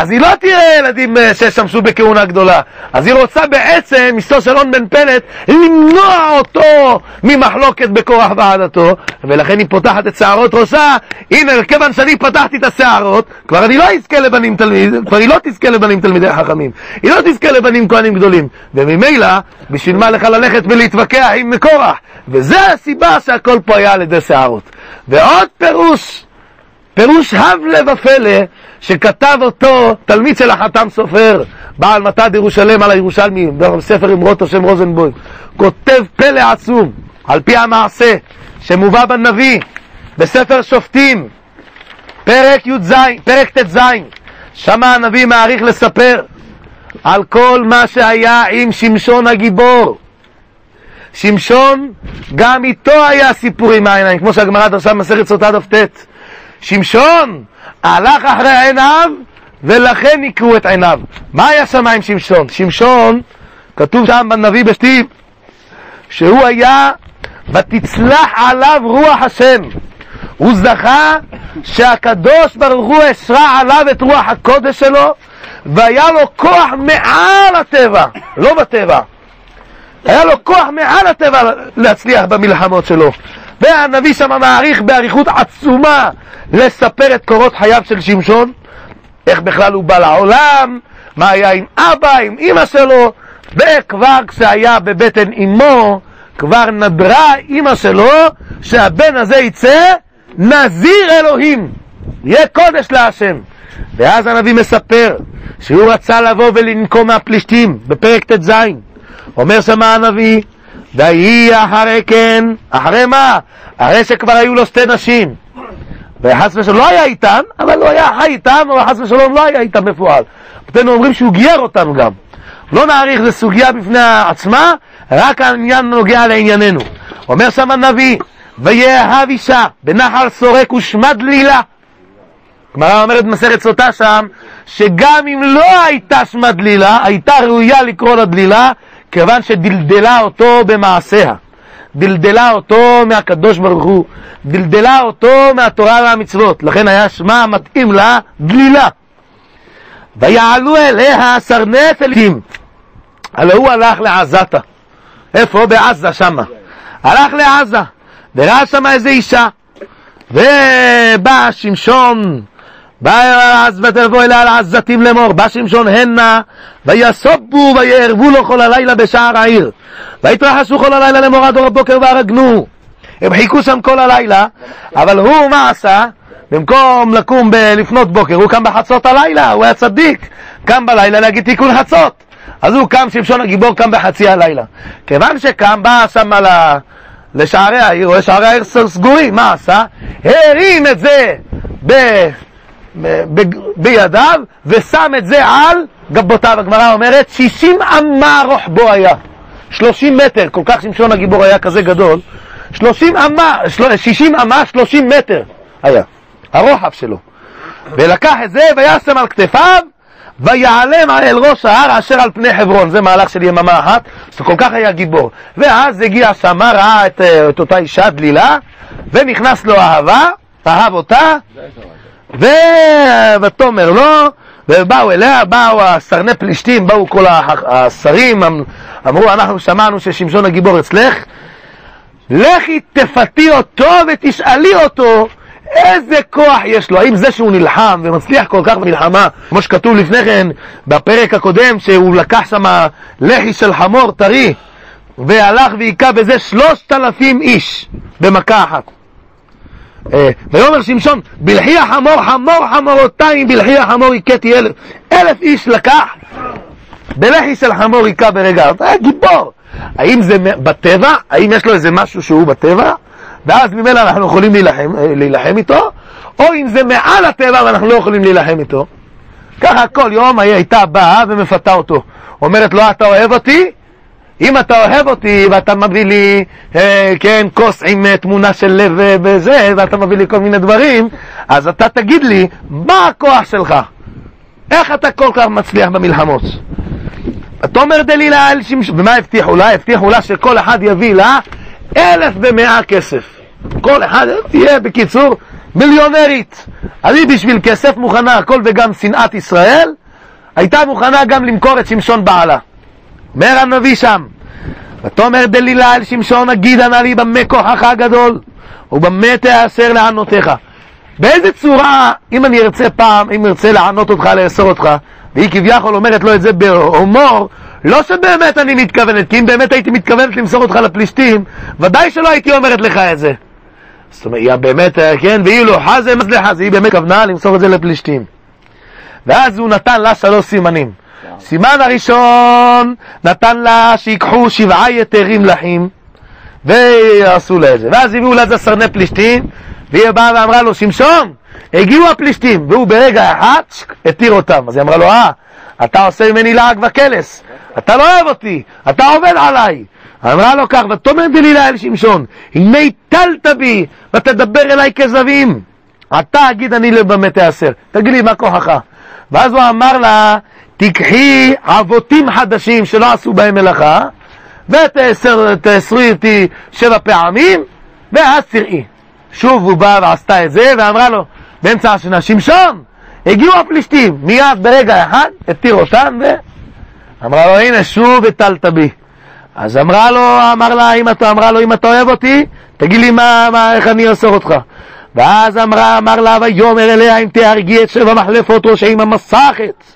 אז היא לא תראה ילדים אה, שישמשו בכהונה גדולה. אז היא רוצה בעצם, אשתו של און בן פלט, למנוע אותו ממחלוקת בקורח ועדתו, ולכן היא פותחת את שערות ראשה. הנה, כיוון שאני פתחתי את השערות, כבר אני לא אזכה לבנים תלמידים, כבר היא לא תזכה לבנים תלמידי חכמים. היא לא תזכה לבנים כהנים גדולים. וממילא, בשביל מה לך ללכת ולהתווכח עם קורח? וזה הסיבה שהכל פה היה על ידי שערות. ועוד פירוש, פירוש הבלה ופלא שכתב אותו תלמיד של החתם סופר, בעל מתד ירושלם על הירושלמי, בספר אמרות השם רוזנבוים, כותב פלא עצום על פי המעשה שמובא בנביא, בספר שופטים, פרק י"ז, פרק ט"ז, שם הנביא מעריך לספר על כל מה שהיה עם שמשון הגיבור. שמשון, גם איתו היה סיפור עם העיניים, כמו שהגמרא דרשה במסכת סוטה דף ט'. שמשון הלך אחרי עיניו ולכן נקראו את עיניו. מה היה שם עם שמשון? שמשון, כתוב שם בנביא בשתיב, שהוא היה ותצלח עליו רוח השם. הוא זכה שהקדוש ברוך הוא אשרה עליו את רוח הקודש שלו והיה לו כוח מעל הטבע, לא בטבע. היה לו כוח מעל הטבע להצליח במלחמות שלו. והנביא שם מעריך באריכות עצומה לספר את קורות חייו של שמשון, איך בכלל הוא בא לעולם, מה היה עם אבא, עם אמא שלו, וכבר כשהיה בבטן אמו, כבר נדרה אמא שלו שהבן הזה יצא נזיר אלוהים, יהיה קודש להשם. ואז הנביא מספר שהוא רצה לבוא ולנקום מהפלישתים בפרק ט"ז. אומר שמה הנביא, ויהי אחרי כן, אחרי מה? אחרי שכבר היו לו שתי נשים. וחס ושלום לא היה איתן, אבל הוא היה חי איתן, אבל חס ושלום לא היה איתן בפועל. אתם אומרים שהוא גייר אותן גם. לא נעריך, זו סוגיה בפני עצמה, רק העניין נוגע לענייננו. אומר שם הנביא, ויאהב אישה בנחל סורק ושמד לילה. גמרא אומרת במסכת סוטה שם, שגם אם לא הייתה שמה דלילה, הייתה ראויה לקרוא לה דלילה, כיוון שדלדלה אותו במעשיה. דלדלה אותו מהקדוש ברוך הוא, דלדלה אותו מהתורה והמצוות, לכן היה שמה מתאים לה דלילה. ויעלו אליה סרנף אליקים. הלא הוא הלך לעזתה. איפה? בעזה שמה. הלך לעזה, וראה שמה איזה אישה. ובא שמשון, בא אז ותבוא אליה לעזתים לאמור, בא שמשון הנה, ויסובו ויערבו לו כל הלילה בשער העיר. ויתרחשו כל הלילה למורד אור הבוקר והרגנו. הם חיכו שם כל הלילה, אבל הוא מה עשה? במקום לקום לפנות בוקר, הוא קם בחצות הלילה, הוא היה צדיק, קם בלילה להגיד תיקון חצות. אז הוא קם, שמשון הגיבור קם בחצי הלילה. כיוון שקם, בא שם ל... לשערי העיר, או לשערי העיר סגורים, מה עשה? הרים את זה ב... בידיו, ושם את זה על גבותיו. הגמרא אומרת, 60 אמה רוחבו היה. 30 מטר, כל כך שמשון הגיבור היה כזה גדול. 30 אמה, של- 60 אמה, 30 מטר היה, הרוחב שלו. ולקח את זה וישם על כתפיו, ויעלם אל ראש ההר אשר על פני חברון. זה מהלך של יממה אחת, אז כל כך היה גיבור. ואז הגיע שמה, ראה את, את אותה אישה דלילה, ונכנס לו אהבה, אהב אותה. ותאמר לו, ובאו אליה, באו הסרני פלישתים, באו כל השרים, אמ- אמרו, אנחנו שמענו ששמשון הגיבור אצלך, לכי תפתי אותו ותשאלי אותו איזה כוח יש לו, האם זה שהוא נלחם ומצליח כל כך במלחמה, כמו שכתוב לפני כן בפרק הקודם, שהוא לקח שם לחי של חמור טרי והלך והיכה בזה שלושת אלפים איש במכה אחת. אה, ויאמר שמשון, בלחי החמור, חמור חמורותיים, בלחי החמור הכיתי אלף. אלף איש לקח, בלחי של חמור היכה ברגע, היה גיבור. האם זה בטבע? האם יש לו איזה משהו שהוא בטבע? ואז ממילא אנחנו יכולים להילחם, אה, להילחם איתו, או אם זה מעל הטבע ואנחנו לא יכולים להילחם איתו. ככה כל יום היא הייתה באה ומפתה אותו. אומרת לו, אתה אוהב אותי? אם אתה אוהב אותי ואתה מביא לי, אה, כן, כוס עם אה, תמונה של לב אה, וזה, ואתה מביא לי כל מיני דברים, אז אתה תגיד לי, מה הכוח שלך? איך אתה כל כך מצליח במלחמות? ותאמר דלילה אל שמשון, ומה הבטיחו לה? הבטיחו לה שכל אחד יביא לה אלף ומאה כסף. כל אחד תהיה, בקיצור, מיליונרית. אז היא בשביל כסף מוכנה, הכל וגם שנאת ישראל, הייתה מוכנה גם למכור את שמשון בעלה. אומר הנביא שם, ותאמר דלילה אל שמשון הגידה נא לי במה כוחך הגדול ובמה תיאסר לענותיך. באיזה צורה, אם אני ארצה פעם, אם ארצה לענות אותך, לאסור אותך, והיא כביכול אומרת לו את זה בהומור, לא שבאמת אני מתכוונת, כי אם באמת הייתי מתכוונת למסור אותך לפלישתים, ודאי שלא הייתי אומרת לך את זה. זאת אומרת, היא באמת, אה, כן, ואילו חזה מזלחה, היא באמת כוונה למסור את זה לפלישתים. ואז הוא נתן לה שלוש סימנים. סימן הראשון נתן לה שיקחו שבעה יתרים לחים ויעשו לה את זה. ואז הביאו לה את זה סרני פלישתים והיא באה ואמרה לו, שמשון, הגיעו הפלישתים, והוא ברגע אחד התיר אותם. אז היא אמרה לו, אה, אתה עושה ממני לעג וקלס, אתה לא אוהב אותי, אתה עובד עליי. אמרה לו כך, ותאמר דלילה אל שמשון, הנה הטלת בי ותדבר אליי כזבים. אתה אגיד אני לבמה תיאסר. תגיד לי, מה כוחך? ואז הוא אמר לה, תיקחי אבותים חדשים שלא עשו בהם מלאכה, ותאסרי אותי שבע פעמים, ואז תראי. שוב הוא בא ועשתה את זה, ואמרה לו, באמצע השנה, שמשון, הגיעו הפלישתים, מיד ברגע אחד, התיר אותם, ואמרה לו, הנה, שוב הטלת בי. אז אמרה לו, אמר לה, אם אתה, אמרה לו, אם אתה אוהב אותי, תגיד לי מה, מה, איך אני אאסור אותך. ואז אמרה, אמר לה, ויאמר אליה, אם תהרגי את שבע מחלפות ראשי עם המסכת.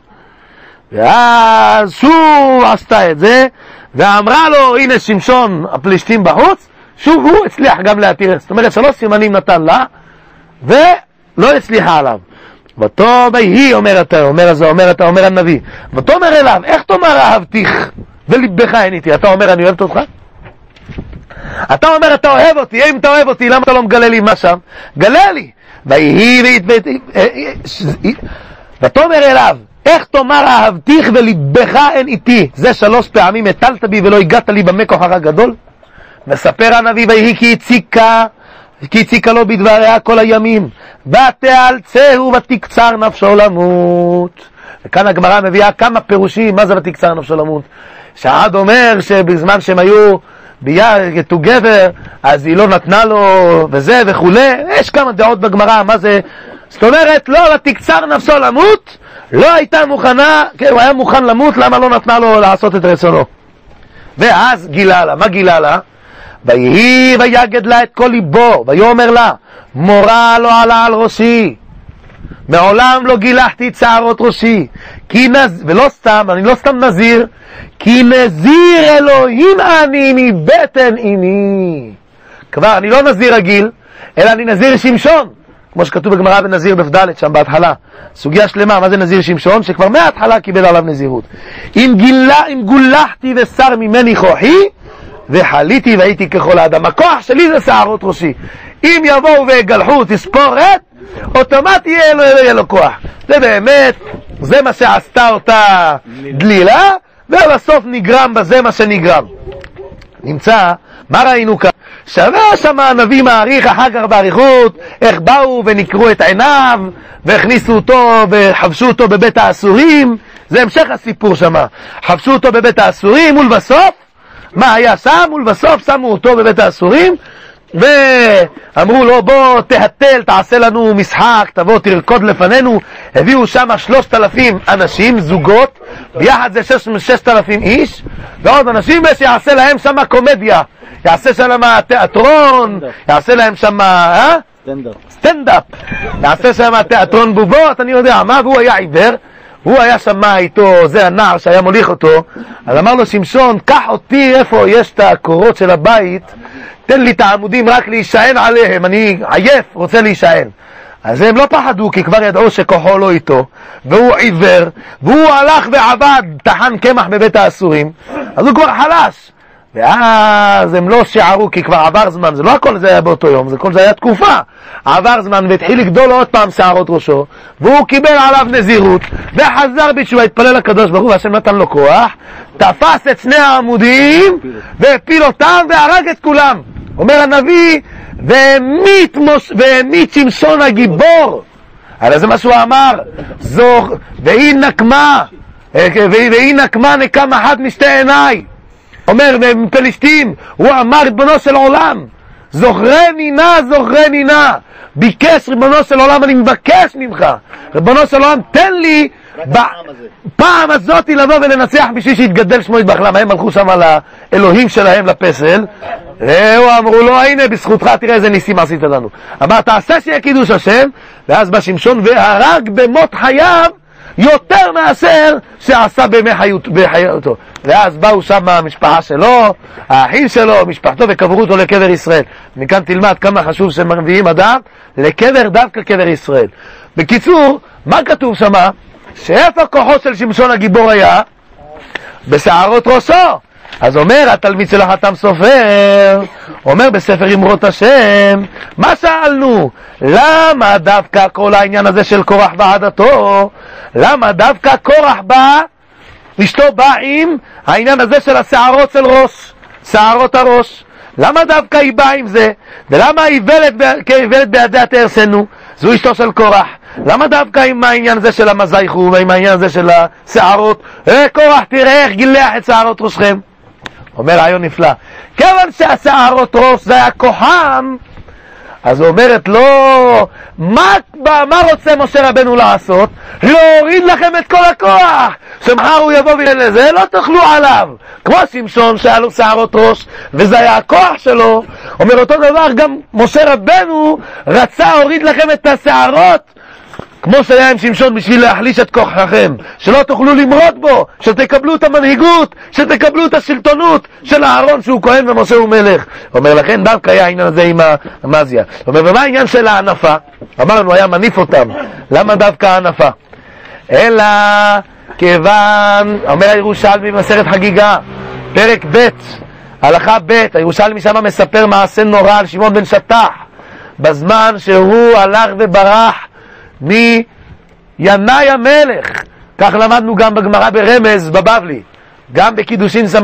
ואז שוב עשתה את זה, ואמרה לו, הנה שמשון הפלישתים בחוץ, שוב הוא הצליח גם להתיר. זאת אומרת, שלוש סימנים נתן לה, ולא הצליחה עליו. ותאמר היא אומרת, אומר זה, אומרת, אומר הנביא, ותאמר אליו, איך תאמר אהבתיך וליבך אין איתי? אתה אומר, אני אוהבת אותך? אתה אומר, אתה אוהב אותי, אם אתה אוהב אותי, למה אתה לא מגלה לי מה שם? גלה לי. ויהי ותאמר אליו, איך תאמר אהבתיך וליבך אין איתי? זה שלוש פעמים הטלת בי ולא הגעת לי במה כוחך גדול? מספר הנביא ויהי כי הציקה, כי הציקה לו בדבריה כל הימים, ותאלצהו ותקצר נפשו למות. וכאן הגמרא מביאה כמה פירושים, מה זה ותקצר נפשו למות? שהעד אומר שבזמן שהם היו ביחד together, אז היא לא נתנה לו וזה וכולי, יש כמה דעות בגמרא, מה זה? זאת אומרת, לא ותקצר נפשו למות, לא הייתה מוכנה, כן, הוא היה מוכן למות, למה לא נתנה לו לעשות את רצונו? ואז גילה לה, מה גילה לה? ויהי ויגד לה את כל ליבו, ויאמר לה, מורה לא עלה על ראשי, מעולם לא גילחתי את שערות ראשי, כי נז... ולא סתם, אני לא סתם נזיר, כי נזיר אלוהים אני מבטן אימי. כבר, אני לא נזיר רגיל, אלא אני נזיר שמשון, כמו שכתוב בגמרא בנזיר בכ"ד שם בהתחלה. סוגיה שלמה, מה זה נזיר שמשון? שכבר מההתחלה קיבל עליו נזירות. אם, גילה, אם גולחתי ושר ממני כוחי, וחליתי והייתי ככל האדם. הכוח שלי זה שערות ראשי. אם יבואו ויגלחו תספורת, אוטומטי יהיה לו, יהיה לו כוח. זה באמת, זה מה שעשתה אותה דלילה, ובסוף נגרם בזה מה שנגרם. נמצא, מה ראינו כאן? שווה שם הנביא מעריך אחר כך באריכות, איך באו ונקרו את עיניו, והכניסו אותו וחבשו אותו בבית האסורים, זה המשך הסיפור שם. חבשו אותו בבית האסורים, ולבסוף, מה היה שם? ולבסוף שמו אותו בבית האסורים, ואמרו לו בוא תהתל, תעשה לנו משחק, תבוא תרקוד לפנינו. הביאו שם שלושת אלפים אנשים, זוגות, ביחד זה שש, ששת אלפים איש, ועוד אנשים שיעשה להם שם קומדיה. יעשה שם תיאטרון, יעשה להם שם, אה? סטנדאפ. סטנדאפ. יעשה שם תיאטרון בובות, אני יודע מה, והוא היה עיוור. הוא היה שם איתו, זה הנער שהיה מוליך אותו, אז אמר לו שמשון, קח אותי איפה יש את הקורות של הבית, תן לי את העמודים רק להישען עליהם, אני עייף, רוצה להישען. אז הם לא פחדו, כי כבר ידעו שכוחו לא איתו, והוא עיוור, והוא הלך ועבד, טחן קמח בבית האסורים, אז הוא כבר חלש. ואז הם לא שיערו, כי כבר עבר זמן, זה לא הכל זה היה באותו יום, זה כל זה היה תקופה. עבר זמן והתחיל לגדול עוד פעם שערות ראשו, והוא קיבל עליו נזירות, וחזר בתשובה, התפלל לקדוש ברוך הוא, והשם נתן לו כוח, תפס את שני העמודים, והפיל אותם, והרג את כולם. אומר הנביא, מוש... והמית שמשון הגיבור. הרי זה מה שהוא אמר, זו, והיא נקמה, והיא נקמה נקם אחת משתי עיניי. אומר מפלסטין, הוא אמר ריבונו של עולם, זוכרני נא, זוכרני נא. ביקש ריבונו של עולם, אני מבקש ממך, ריבונו של עולם, תן לי פעם הזאת לבוא ולנצח בשביל שיתגדל שמו יתברך. למה הם הלכו שם לאלוהים שלהם לפסל, והוא אמרו לו, הנה בזכותך תראה איזה ניסים עשית לנו. אמר, תעשה שיהיה קידוש השם, ואז בא שמשון והרג במות חייו יותר מאשר שעשה בימי חיותו. ואז באו שם המשפחה שלו, האחים שלו, משפחתו, וקברו אותו לקבר ישראל. מכאן תלמד כמה חשוב שמביאים אדם לקבר, דווקא קבר ישראל. בקיצור, מה כתוב שם? שאיפה כוחו של שמשון הגיבור היה? בשערות ראשו. אז אומר התלמיד של החתם סופר, אומר בספר אמרות השם, מה שאלנו? למה דווקא כל העניין הזה של קורח ועדתו? למה דווקא קורח בא, אשתו באה עם העניין הזה של השערות של ראש, שערות הראש? למה דווקא היא באה עם זה? ולמה האיוולת כאיוולת בידיה תהרסנו? זו אשתו של קורח. למה דווקא עם העניין הזה של המזייכו ועם העניין הזה של השערות? אה, קורח, תראה איך גילח את שערות ראשכם. אומר רעיון נפלא. כיוון שהשערות ראש זה היה כוחם, אז הוא אומרת לו, מה, מה רוצה משה רבנו לעשות? להוריד לכם את כל הכוח! שמחר הוא יבוא ויהיה לזה, לא תאכלו עליו! כמו שמשון שהיה לו שערות ראש, וזה היה הכוח שלו, אומר אותו דבר גם משה רבנו רצה להוריד לכם את השערות כמו שהיה עם שמשון בשביל להחליש את כוחכם, שלא תוכלו למרוד בו, שתקבלו את המנהיגות, שתקבלו את השלטונות של אהרון שהוא כהן ומשה הוא מלך. אומר לכן דווקא היה העניין הזה עם המזיה. אומר, ומה העניין של ההנפה? אמרנו, היה מניף אותם. למה דווקא ההנפה? אלא כיוון, אומר הירושלמי במסכת חגיגה, פרק ב', הלכה ב', הירושלמי שמה מספר מעשה נורא על שמעון בן שטח, בזמן שהוא הלך וברח מינאי המלך. כך למדנו גם בגמרא ברמז, בבבלי, גם בקידושין ס"ו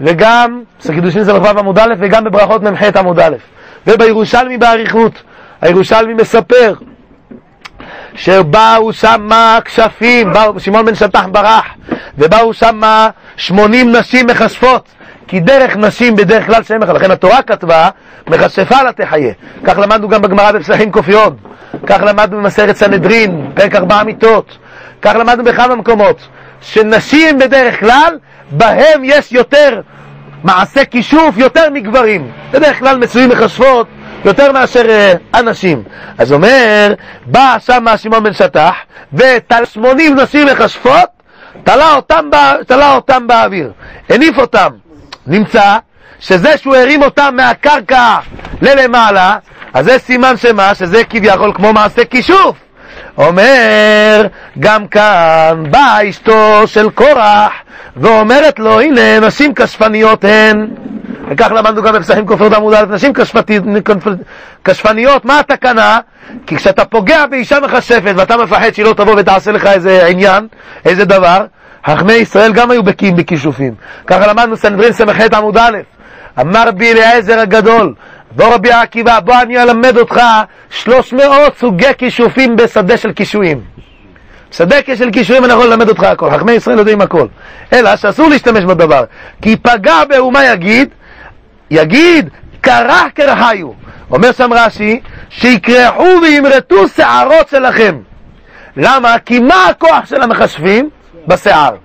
וגם, בקידושין ס"ו עמוד א' וגם בברכות מ"ח עמוד א', ובירושלמי באריכות. הירושלמי מספר שבאו שמה כשפים, שמעון בן שטח ברח, ובאו שמה שמונים נשים מכשפות, כי דרך נשים בדרך כלל שאין לך, לכן התורה כתבה, מכשפה לה תחיה. כך למדנו גם בגמרא בפסחים ק"י. כך למדנו במסכת סנהדרין, פרק ארבע מיטות, כך למדנו בכמה מקומות, שנשים בדרך כלל, בהם יש יותר מעשה כישוף יותר מגברים. בדרך כלל מצויים מכשפות יותר מאשר uh, אנשים. אז אומר, בא שם שמעון בן שטח, ותל שמונים נשים מכשפות, תלה אותם, בא, תלה אותם באוויר, הניף אותם. נמצא שזה שהוא הרים אותם מהקרקע ללמעלה, אז זה סימן שמה? שזה כביכול כמו מעשה כישוף. אומר, גם כאן באה אשתו של קורח ואומרת לו, הנה, נשים כשפניות הן. וכך למדנו גם בפסחים כופרות עמוד א', נשים כשפניות, מה התקנה? כי כשאתה פוגע באישה מכשפת ואתה מפחד שהיא לא תבוא ותעשה לך איזה עניין, איזה דבר, חכמי ישראל גם היו בקיאים בכישופים. ככה למדנו סנדרין ס"ח עמוד א', אמר רבי אליעזר הגדול, בוא רבי עקיבא, בוא אני אלמד אותך שלוש מאות סוגי כישופים בשדה של קישואים. בשדה של קישואים אני יכול ללמד אותך הכל, חכמי ישראל יודעים הכל. אלא שאסור להשתמש בדבר, כי פגע באומה יגיד, יגיד, קרח קרחיו. אומר שם רש"י, שיקרחו וימרטו שערות שלכם. למה? כי מה הכוח של המכשפים? בשיער.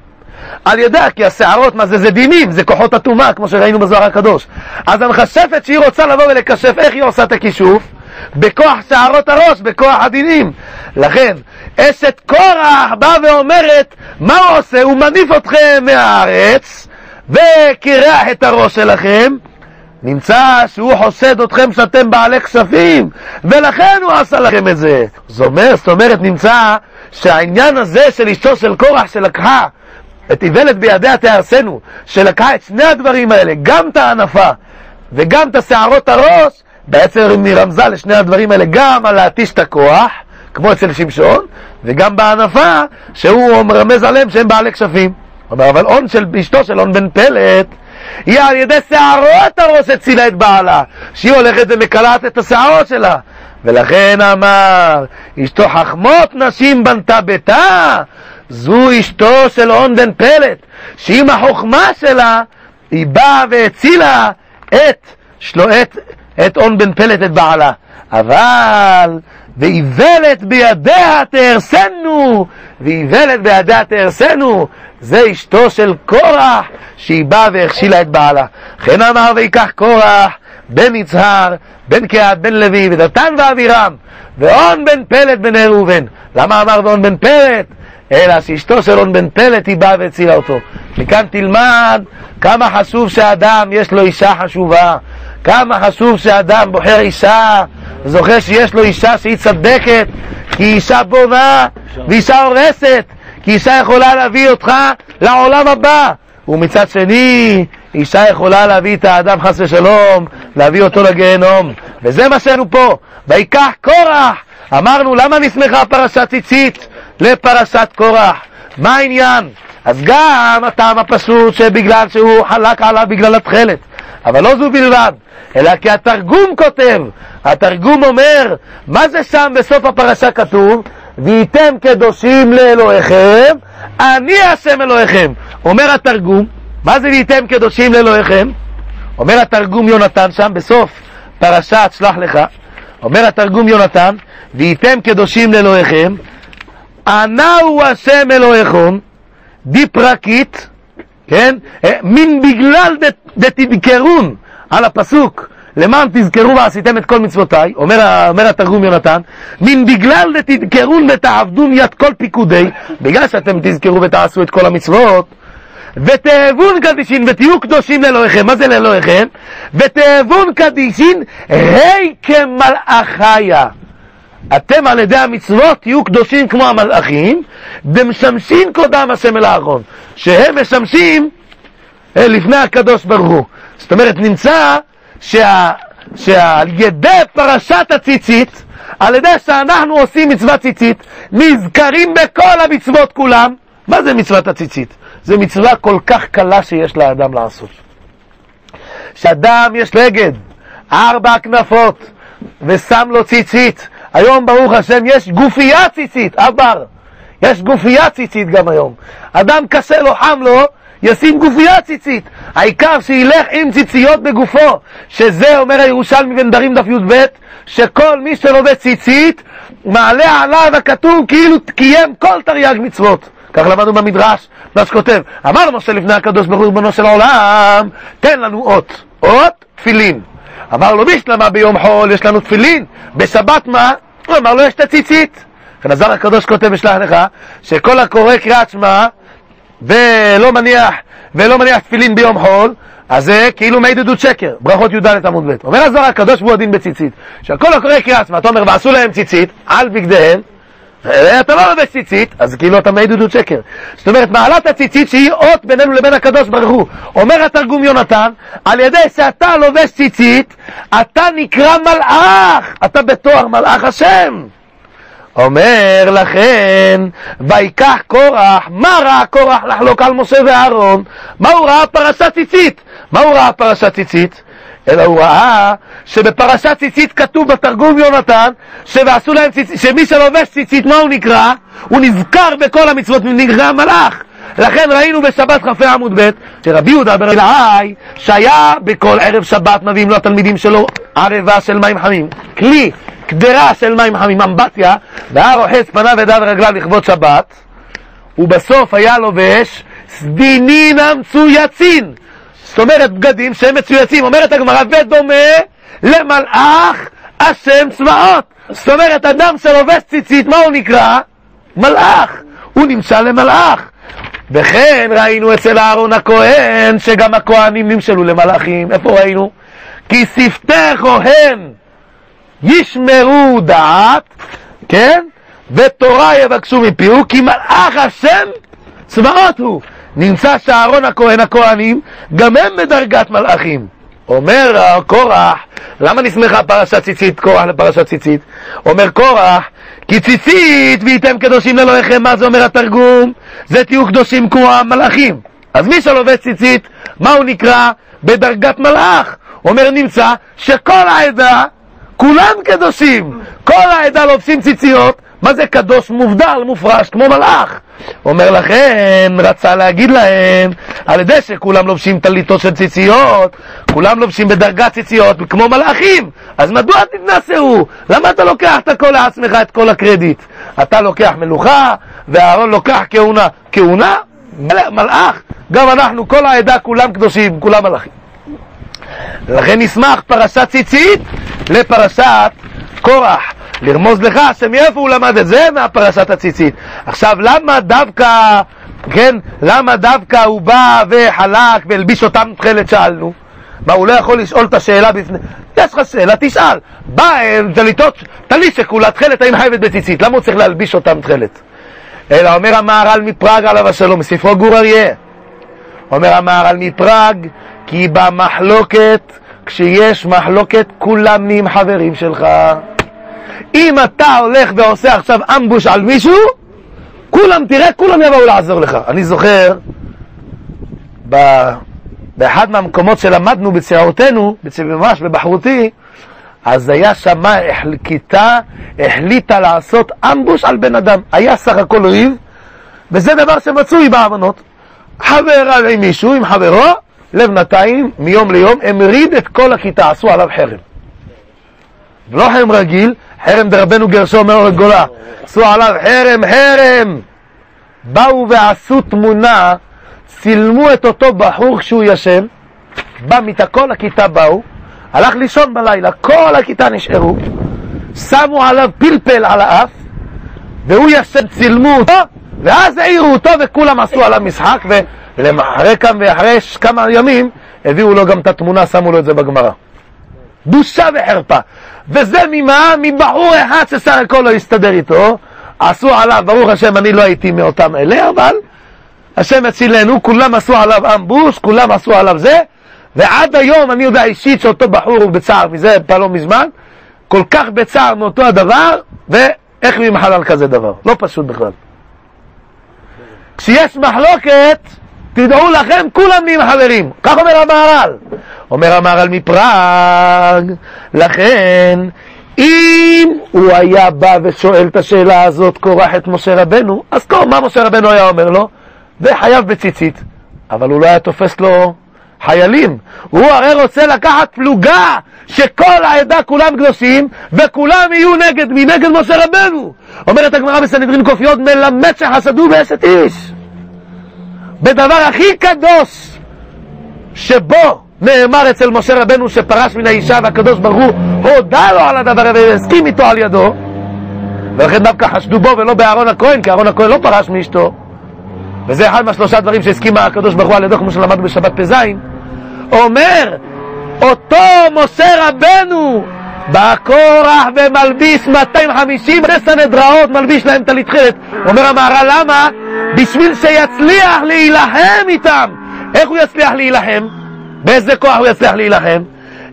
על ידה, כי השערות, מה זה? זה דינים, זה כוחות הטומאה, כמו שראינו בזוהר הקדוש. אז המכשפת שהיא רוצה לבוא ולכשף, איך היא עושה את הכישוף? בכוח שערות הראש, בכוח הדינים. לכן, אשת קורח באה ואומרת, מה הוא עושה? הוא מניף אתכם מהארץ, וקירח את הראש שלכם. נמצא שהוא חוסד אתכם שאתם בעלי כספים, ולכן הוא עשה לכם את זה. זאת אומרת, זאת אומרת, נמצא שהעניין הזה של אשתו של קורח שלקחה את איוולת בידיה תהרסנו, שלקחה את שני הדברים האלה, גם את הענפה וגם את השערות הראש, בעצם היא רמזה לשני הדברים האלה גם על להתיש את הכוח, כמו אצל שמשון, וגם בענפה, שהוא מרמז עליהם שהם בעלי כשפים. אומר, אבל און של אשתו של און בן פלט, היא על ידי שערות הראש הצילה את בעלה, שהיא הולכת ומקלעת את השערות שלה. ולכן אמר, אשתו חכמות נשים בנתה ביתה, זו אשתו של און בן פלט, שעם החוכמה שלה, היא באה והצילה את, שלו, את, את און בן פלט, את בעלה. אבל, ואיוולת בידיה תהרסנו, ואיוולת בידיה תהרסנו, זה אשתו של קורח, שהיא באה והכשילה את בעלה. כן אמר ויקח קורח, בן יצהר, בן קהת, בן לוי, ודתן ואבירם, ואון בן פלט בן ראובן. למה אמר ואון בן פלט? אלא שאשתו של און בן פלט היא באה והצילה אותו. מכאן תלמד כמה חשוב שאדם יש לו אישה חשובה, כמה חשוב שאדם בוחר אישה, זוכר שיש לו אישה שהיא צדקת, כי אישה בונה ואישה הורסת, כי אישה יכולה להביא אותך לעולם הבא. ומצד שני, אישה יכולה להביא את האדם חס ושלום, להביא אותו לגיהנום. וזה מה שאנו פה. ויקח קורח. אמרנו, למה נסמכה פרשת ציצית לפרשת קורח? מה העניין? אז גם הטעם הפשוט שבגלל שהוא חלק עליו בגלל התכלת. אבל לא זו בלבד, אלא כי התרגום כותב, התרגום אומר, מה זה שם בסוף הפרשה כתוב? והייתם קדושים לאלוהיכם, אני השם אלוהיכם. אומר התרגום, מה זה והייתם קדושים לאלוהיכם? אומר התרגום יונתן שם בסוף פרשת שלח לך, אומר התרגום יונתן, והייתם קדושים לאלוהיכם, ענה הוא השם אלוהיכם, דיפרקית, כן? אה, מן בגלל דתדקרון על הפסוק למען תזכרו ועשיתם את כל מצוותיי, אומר, אומר התרגום יונתן, מן בגלל דתדקרון ותעבדון יד כל פיקודי, בגלל שאתם תזכרו ותעשו את כל המצוות, ותאבון קדישין ותהיו קדושים לאלוהיכם, מה זה לאלוהיכם? ותאבון קדישין, היי כמלאכיה. אתם על ידי המצוות תהיו קדושים כמו המלאכים, דמשמשים קודם השם אל האחרון, שהם משמשים לפני הקדוש ברוך הוא. זאת אומרת, נמצא שה, שעל ידי פרשת הציצית, על ידי שאנחנו עושים מצוות ציצית, נזכרים בכל המצוות כולם. מה זה מצוות הציצית? זו מצווה כל כך קלה שיש לאדם לעשות. שאדם יש לגד, ארבע כנפות, ושם לו ציצית. היום ברוך השם יש גופייה ציצית, עבר. יש גופייה ציצית גם היום. אדם קשה לו, חם לו, ישים גופייה ציצית. העיקר שילך עם ציציות בגופו, שזה אומר הירושלמי בן דרים דף י"ב, שכל מי שלובד ציצית, מעלה עליו הכתוב כאילו קיים כל תרי"ג מצוות. כך למדנו במדרש, מה שכותב, אמר משה לפני הקדוש ברוך הוא ריבונו של העולם, תן לנו אות, אות תפילין. אמר לו בישלמה ביום חול יש לנו תפילין, בשבת מה? הוא אמר לו יש את הציצית. אלעזר הקדוש כותב בשלח לך, שכל הקורא קריאת שמע ולא מניח, ולא מניח תפילין ביום חול, אז זה כאילו מעיד עדות שקר, ברכות י"ד עמוד ב'. אומר הזוהר הקדוש הוא הדין בציצית, שהכל הקורא קריאת שמע, אתה אומר ועשו להם ציצית על בגדיהם, אתה לא לובש ציצית, אז כאילו אתה מעיד עדות שקר. זאת אומרת, מעלת הציצית שהיא אות בינינו לבין הקדוש ברוך הוא. אומר התרגום יונתן, על ידי שאתה לובש ציצית, אתה נקרא מלאך, אתה בתואר מלאך השם. אומר לכן, ויקח קורח, מה ראה קורח לחלוק על משה ואהרון? מה הוא ראה פרשת ציצית? מה הוא ראה פרשת ציצית? אלא הוא ראה שבפרשת ציצית כתוב בתרגום יונתן שעשו להם ציצית, שמי שלובש ציצית, מה הוא נקרא? הוא נזכר בכל המצוות, נקרא מלאך. לכן ראינו בשבת כ"ה עמוד ב' שרבי יהודה בן אלעאי שהיה בכל ערב שבת מביאים לו התלמידים שלו ערבה של מים חמים, כלי, קדרה של מים חמים, אמבטיה, והיה רוחץ פניו ידיו ורגליו לכבוד שבת ובסוף היה לובש סדינין המצויצין זאת אומרת בגדים שהם מצויצים, אומרת הגמרא, ודומה למלאך השם צבאות. זאת אומרת, אדם שלובש ציצית, מה הוא נקרא? מלאך. הוא נמשל למלאך. וכן ראינו אצל אהרון הכהן, שגם הכהנים נמשלו למלאכים. איפה ראינו? כי שפתי כהן ישמרו דעת, כן? ותורה יבקשו מפיהו, כי מלאך השם צבאות הוא. נמצא שאהרון הכהן הכהנים, גם הם בדרגת מלאכים. אומר קורח, למה נסמכה פרשת ציצית, קורח לפרשת ציצית? אומר קורח, כי ציצית וייתם קדושים לאלוהיכם, מה זה אומר התרגום? זה תהיו קדושים כמו המלאכים. אז מי שלובש ציצית, מה הוא נקרא? בדרגת מלאך. אומר נמצא שכל העדה, כולם קדושים. כל העדה לובשים ציציות, מה זה קדוש מובדל, מופרש, כמו מלאך? אומר לכן, רצה להגיד להם, על ידי שכולם לובשים טליתות של ציציות, כולם לובשים בדרגת ציציות, כמו מלאכים, אז מדוע תתנסו? למה אתה לוקח את הכל לעצמך, את כל הקרדיט? אתה לוקח מלוכה, ואהרון לוקח כהונה. כהונה? מלאך. גם אנחנו, כל העדה, כולם קדושים, כולם מלאכים. לכן נשמח פרשת ציצית לפרשת קורח. לרמוז לך שמאיפה הוא למד את זה? מהפרשת הציצית. עכשיו, למה דווקא, כן, למה דווקא הוא בא וחלק והלביש אותם תכלת שאלנו? מה, הוא לא יכול לשאול את השאלה בפני... יש לך שאלה, תשאל. בא דליתות, טלית שכולה תכלת, האם חייבת בציצית? למה הוא צריך להלביש אותם תכלת? אלא אומר המהר"ל מפראג עליו השלום, מספרו גור אריה. אומר המהר"ל מפראג, כי במחלוקת, כשיש מחלוקת, כולם נהיים חברים שלך. אם אתה הולך ועושה עכשיו אמבוש על מישהו, כולם, תראה, כולם יבואו לעזור לך. אני זוכר, ב... באחד מהמקומות שלמדנו בצערותינו, ממש בבחרותי, אז היה שמה, כיתה החליטה לעשות אמבוש על בן אדם. היה סך הכל ריב, וזה דבר שמצוי בהבנות. חבר עם מישהו, עם חברו, לבנתיים, מיום ליום, המריד את כל הכיתה, עשו עליו חרם. לא חרם רגיל, חרם דרבנו גרשו אומר לגולה, עשו עליו חרם, חרם! באו ועשו תמונה, צילמו את אותו בחור כשהוא ישן, במיטה, כל הכיתה באו, הלך לישון בלילה, כל הכיתה נשארו, שמו עליו פלפל על האף, והוא ישן, צילמו אותו, ואז העירו אותו וכולם עשו עליו משחק, ואחרי כמה, ואחרי כמה ימים הביאו לו גם את התמונה, שמו לו את זה בגמרא. בושה וחרפה. וזה ממה? מבחור אחד שסך הכל לא הסתדר איתו, עשו עליו, ברוך השם, אני לא הייתי מאותם אלה, אבל השם הצילנו, כולם עשו עליו אמבוש, כולם עשו עליו זה, ועד היום אני יודע אישית שאותו בחור הוא בצער מזה, פעם לא מזמן, כל כך בצער מאותו הדבר, ואיך ממחל על כזה דבר? לא פשוט בכלל. כשיש מחלוקת, תדעו לכם, כולם נהיים חברים. כך אומר המהר"ל. אומר המהר"ל מפראג, לכן, אם הוא היה בא ושואל את השאלה הזאת, כורח את משה רבנו, אז טוב, מה משה רבנו היה אומר לו? וחייב בציצית. אבל הוא לא היה תופס לו חיילים. הוא הרי רוצה לקחת פלוגה שכל העדה כולם קדושים וכולם יהיו נגד, מי נגד משה רבנו. אומרת הגמרא בסנהדרין ק"י, מלמד שחסדו באשת איש. בדבר הכי קדוש שבו נאמר אצל משה רבנו שפרש מן האישה והקדוש ברוך הוא הודה לו על הדבר הזה והסכים איתו על ידו ולכן דווקא חשדו בו ולא באהרון הכהן כי אהרון הכהן לא פרש מאשתו. וזה אחד מהשלושה דברים שהסכים הקדוש ברוך הוא על ידו כמו שלמדנו בשבת פ"ז אומר אותו משה רבנו בא קורח ומלביש 250 סנהדראות, מלביש להם טלית תכלת. אומר המהר"ל, למה? בשביל שיצליח להילחם איתם. איך הוא יצליח להילחם? באיזה כוח הוא יצליח להילחם?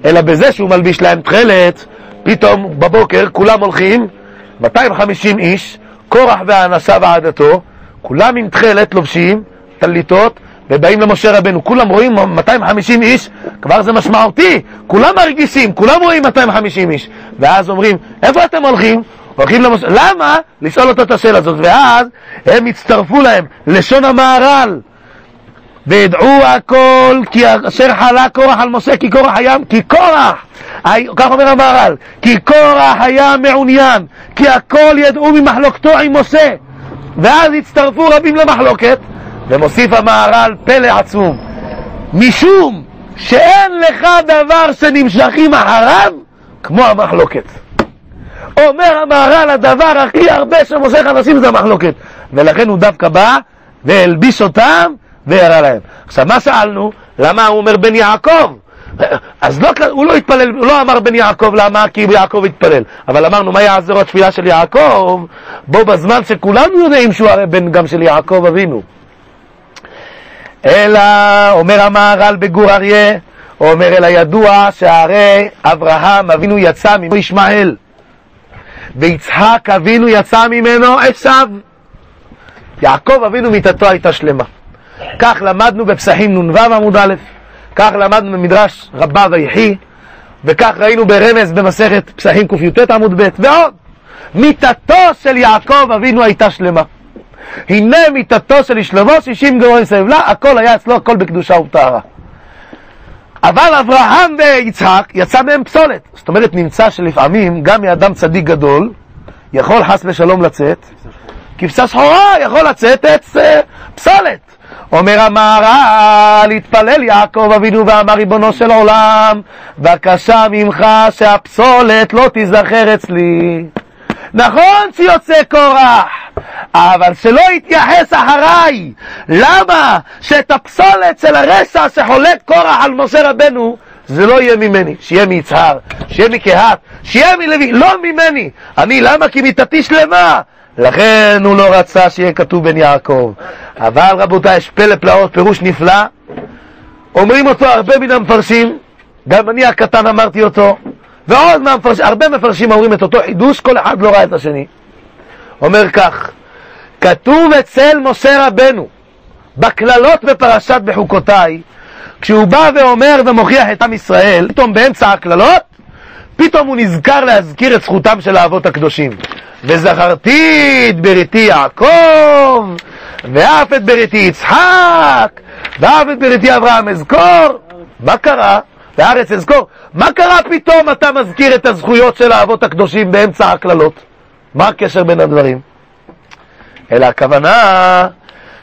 אלא בזה שהוא מלביש להם תכלת, פתאום בבוקר כולם הולכים, 250 איש, קורח ואנשיו ועדתו, כולם עם תכלת לובשים, טליתות, ובאים למשה רבנו, כולם רואים 250 איש, כבר זה משמעותי, כולם מרגישים, כולם רואים 250 איש. ואז אומרים, איפה אתם הולכים? הולכים למשה, למה? לשאול אותו את השאלה הזאת. ואז הם הצטרפו להם, לשון המהר"ל. וידעו הכל, כי אשר חלה קורח על משה, כי קורח היה, כי קורח, כך אומר המהר"ל, כי קורח היה מעוניין, כי הכל ידעו ממחלוקתו עם משה. ואז הצטרפו רבים למחלוקת, ומוסיף המהר"ל פלא עצום, משום שאין לך דבר שנמשכים אחריו כמו המחלוקת. אומר המהר"ל, הדבר הכי הרבה שמושך אנשים זה המחלוקת, ולכן הוא דווקא בא והלביש אותם והראה להם. עכשיו, מה שאלנו? למה הוא אומר בן יעקב? אז לא, הוא לא התפלל, הוא לא אמר בן יעקב, למה? כי יעקב התפלל. אבל אמרנו, מה יעזור התפילה של יעקב? בו בזמן שכולנו יודעים שהוא הרי בן גם של יעקב אבינו. אלא, אומר המהר"ל בגור אריה, אומר אלא ידוע שהרי אברהם אבינו יצא ממנו ישמעאל, ויצחק אבינו יצא ממנו עשיו. יעקב אבינו מיתתו הייתה שלמה. כך למדנו בפסחים נ"ו עמוד א', כך למדנו במדרש רבה ויחי, וכך ראינו ברמז במסכת פסחים קי"ט עמוד ב', ועוד. מיתתו של יעקב אבינו הייתה שלמה. הנה מיתתו של שלמה שישים גרועי סביב לה, הכל היה אצלו, הכל בקדושה ובטהרה. אבל אברהם ויצחק יצא מהם פסולת. זאת אומרת, נמצא שלפעמים גם מאדם צדיק גדול יכול חס ושלום לצאת, כבשה שחורה יכול לצאת עץ אה, פסולת. אומר המהר"ל, התפלל יעקב אבינו ואמר ריבונו של עולם, בבקשה ממך שהפסולת לא תיזכר אצלי. נכון שיוצא קורח, אבל שלא יתייחס אחריי. למה? שאת הפסולת של הרשע שחולק קורח על משה רבנו, זה לא יהיה ממני, שיהיה מיצהר, שיהיה מקהת, שיהיה מלוי, לא ממני. אני, למה? כי מיתתי שלמה. לכן הוא לא רצה שיהיה כתוב בן יעקב. אבל רבותיי, יש פלא פלאות, פירוש נפלא. אומרים אותו הרבה מן המפרשים, גם אני הקטן אמרתי אותו, ועוד מהמפרשים, הרבה מפרשים אומרים את אותו חידוש, כל אחד לא ראה את השני. אומר כך, כתוב אצל משה רבנו, בקללות בפרשת בחוקותיי, כשהוא בא ואומר ומוכיח את עם ישראל, פתאום באמצע הקללות, פתאום הוא נזכר להזכיר את זכותם של האבות הקדושים. וזכרתי את בריתי יעקב, ואף את בריתי יצחק, ואף את בריתי אברהם אזכור. מה קרה? והארץ אזכור. מה קרה פתאום אתה מזכיר את הזכויות של האבות הקדושים באמצע הקללות? מה הקשר בין הדברים? אלא הכוונה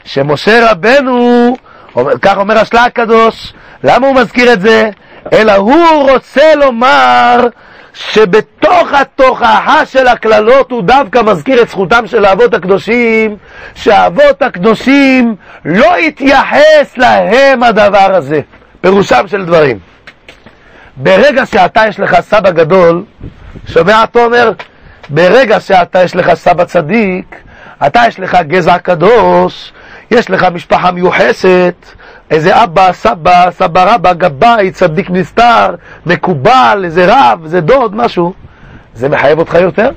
שמשה רבנו, כך אומר השלה הקדוש, למה הוא מזכיר את זה? אלא הוא רוצה לומר שבתוך התוכחה של הקללות הוא דווקא מזכיר את זכותם של האבות הקדושים, שהאבות הקדושים לא התייחס להם הדבר הזה, פירושם של דברים. ברגע שאתה יש לך סבא גדול, שומע תומר? ברגע שאתה יש לך סבא צדיק, אתה יש לך גזע קדוש, יש לך משפחה מיוחסת, איזה אבא, סבא, סבא רבא, גבאי, צדיק נסתר, מקובל, איזה רב, איזה דוד, משהו, זה מחייב אותך יותר?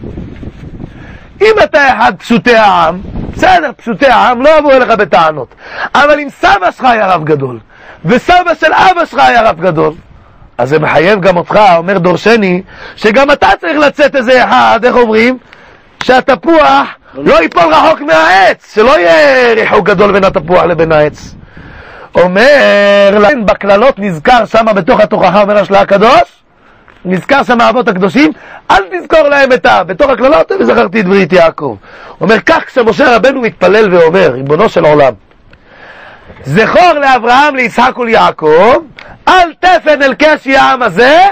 אם אתה אחד פשוטי העם, בסדר, פשוטי העם, לא יבואו אליך בטענות. אבל אם סבא שלך היה רב גדול, וסבא של אבא שלך היה רב גדול, אז זה מחייב גם אותך, אומר דורשני, שגם אתה צריך לצאת איזה אחד, איך אומרים? שהתפוח לא ייפול רחוק מהעץ, שלא יהיה ריחוק גדול בין התפוח לבין העץ. אומר, לכן בקללות נזכר שם בתוך התוכחה, אומר השלה הקדוש, נזכר שם האבות הקדושים, אל תזכור להם את ה... בתוך הקללות, וזכרתי את ברית יעקב. אומר, כך כשמשה רבנו מתפלל ואומר, ריבונו של עולם, זכור לאברהם, ליצחק וליעקב, אל תפן אל קשי העם הזה,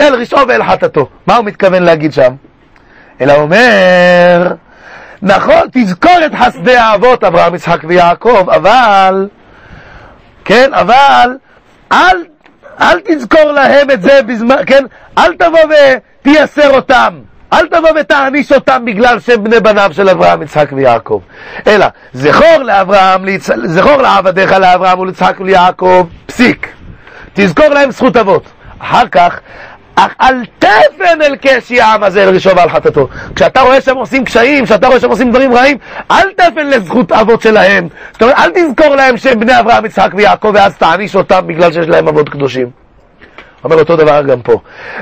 אל רשעו ואל חטאתו. מה הוא מתכוון להגיד שם? אלא אומר, נכון, תזכור את חסדי האבות, אברהם, יצחק ויעקב, אבל, כן, אבל, אל, אל תזכור להם את זה בזמן, כן, אל תבוא תייסר אותם. אל תבוא ותעניש אותם בגלל שהם בני בניו של אברהם, יצחק ויעקב. אלא, זכור לאברהם. זכור לעבדיך לאברהם וליצחק וליעקב, פסיק. תזכור להם זכות אבות. אחר כך, אך אל תפן אל קשי העם הזה אל ראשו ועל חטאתו. כשאתה רואה שהם עושים קשיים, כשאתה רואה שהם עושים דברים רעים, אל תפן לזכות אבות שלהם. זאת אומרת, אל תזכור להם שהם בני אברהם, יצחק ויעקב, ואז תעניש אותם בגלל שיש להם אבות קדושים. אומר אותו דבר גם פה.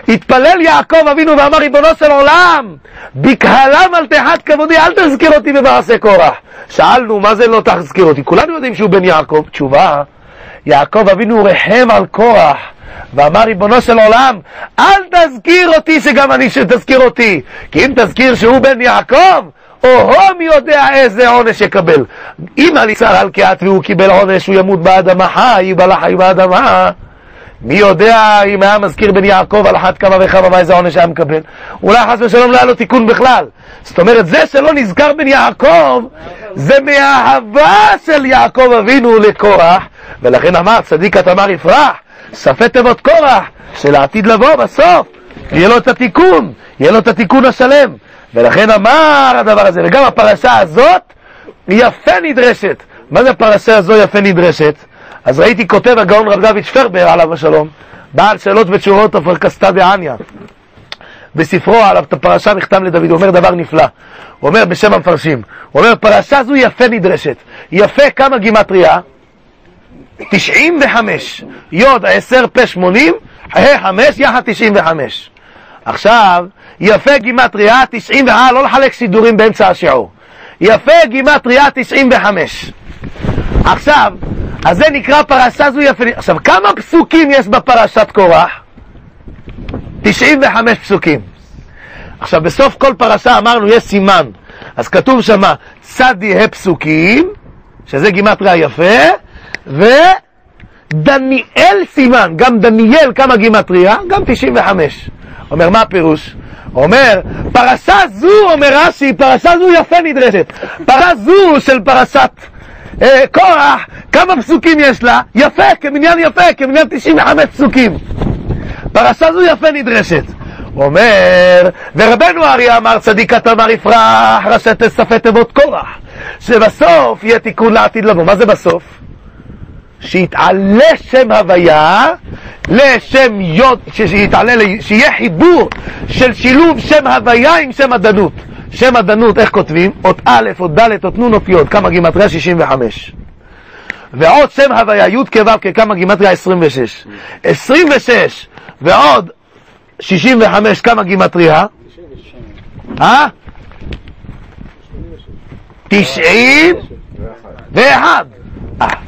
התפלל יעקב אבינו ואמר, ריבונו של עולם, בקהלם על תחת כבודי, אל תזכיר אותי במעשה קורח. שאלנו, מה זה לא תזכיר אותי? כולנו יודעים שהוא בן יעקב. תשובה, יעקב אבינו רחם על קורח. ואמר ריבונו של עולם, אל תזכיר אותי שגם אני שתזכיר אותי, כי אם תזכיר שהוא בן יעקב, או מי יודע איזה עונש יקבל. אם הליצר על קהת והוא קיבל עונש, הוא ימות באדמה חי, יבלע חי באדמה. מי יודע אם היה מזכיר בן יעקב על אחת כמה וכמה ואיזה עונש היה מקבל? אולי חס ושלום לא היה לו תיקון בכלל. זאת אומרת, זה שלא נזכר בן יעקב, זה מהאהבה של יעקב אבינו לקורח, ולכן אמר צדיק התמר יפרח, שפי תיבות קורח, שלעתיד לבוא בסוף, יהיה לו את התיקון, יהיה לו את התיקון השלם. ולכן אמר הדבר הזה, וגם הפרשה הזאת יפה נדרשת. מה זה הפרשה הזו יפה נדרשת? אז ראיתי כותב הגאון רב דוד שפרבר עליו השלום, בעל שאלות ותשובות אפרקסתא דעניא. בספרו עליו את הפרשה מכתם לדוד, הוא אומר דבר נפלא. הוא אומר בשם המפרשים, הוא אומר פרשה זו יפה נדרשת. יפה כמה גימטריה? 95. יוד 10 פה 80, ה' 5 יחד 95. עכשיו, יפה גימטריה 90, אה, לא לחלק סידורים באמצע השיעור. יפה גימטריה 95. עכשיו, אז זה נקרא פרשה זו יפה. עכשיו, כמה פסוקים יש בפרשת קורח? 95 פסוקים. עכשיו, בסוף כל פרשה אמרנו, יש סימן. אז כתוב שמה, צדי הפסוקים, שזה גימטריה יפה, ודניאל סימן, גם דניאל כמה גימטריה? גם 95. אומר, מה הפירוש? אומר, פרשה זו, אומר רש"י, פרשה זו יפה נדרשת. פרשה זו של פרשת קורח, כמה פסוקים יש לה? יפה, כמניין יפה, כמניין 95 פסוקים. פרשה זו יפה נדרשת. הוא אומר, ורבנו אריה אמר צדיק התמר יפרח, ראשי תספי תיבות קורח, שבסוף יהיה תיקון לעתיד לבוא. מה זה בסוף? שיתעלה שם הוויה לשם יוד, שיתעלה, שיהיה חיבור של שילוב שם הוויה עם שם הדנות. שם הדנות, איך כותבים? אות א', אות ד', אות נ', אות י', כמה גימטריה? 65. ועוד שם הוויה, י' כו' כמה גימטריה? 26. 26 ועוד 65, כמה גימטריה? אה? 91.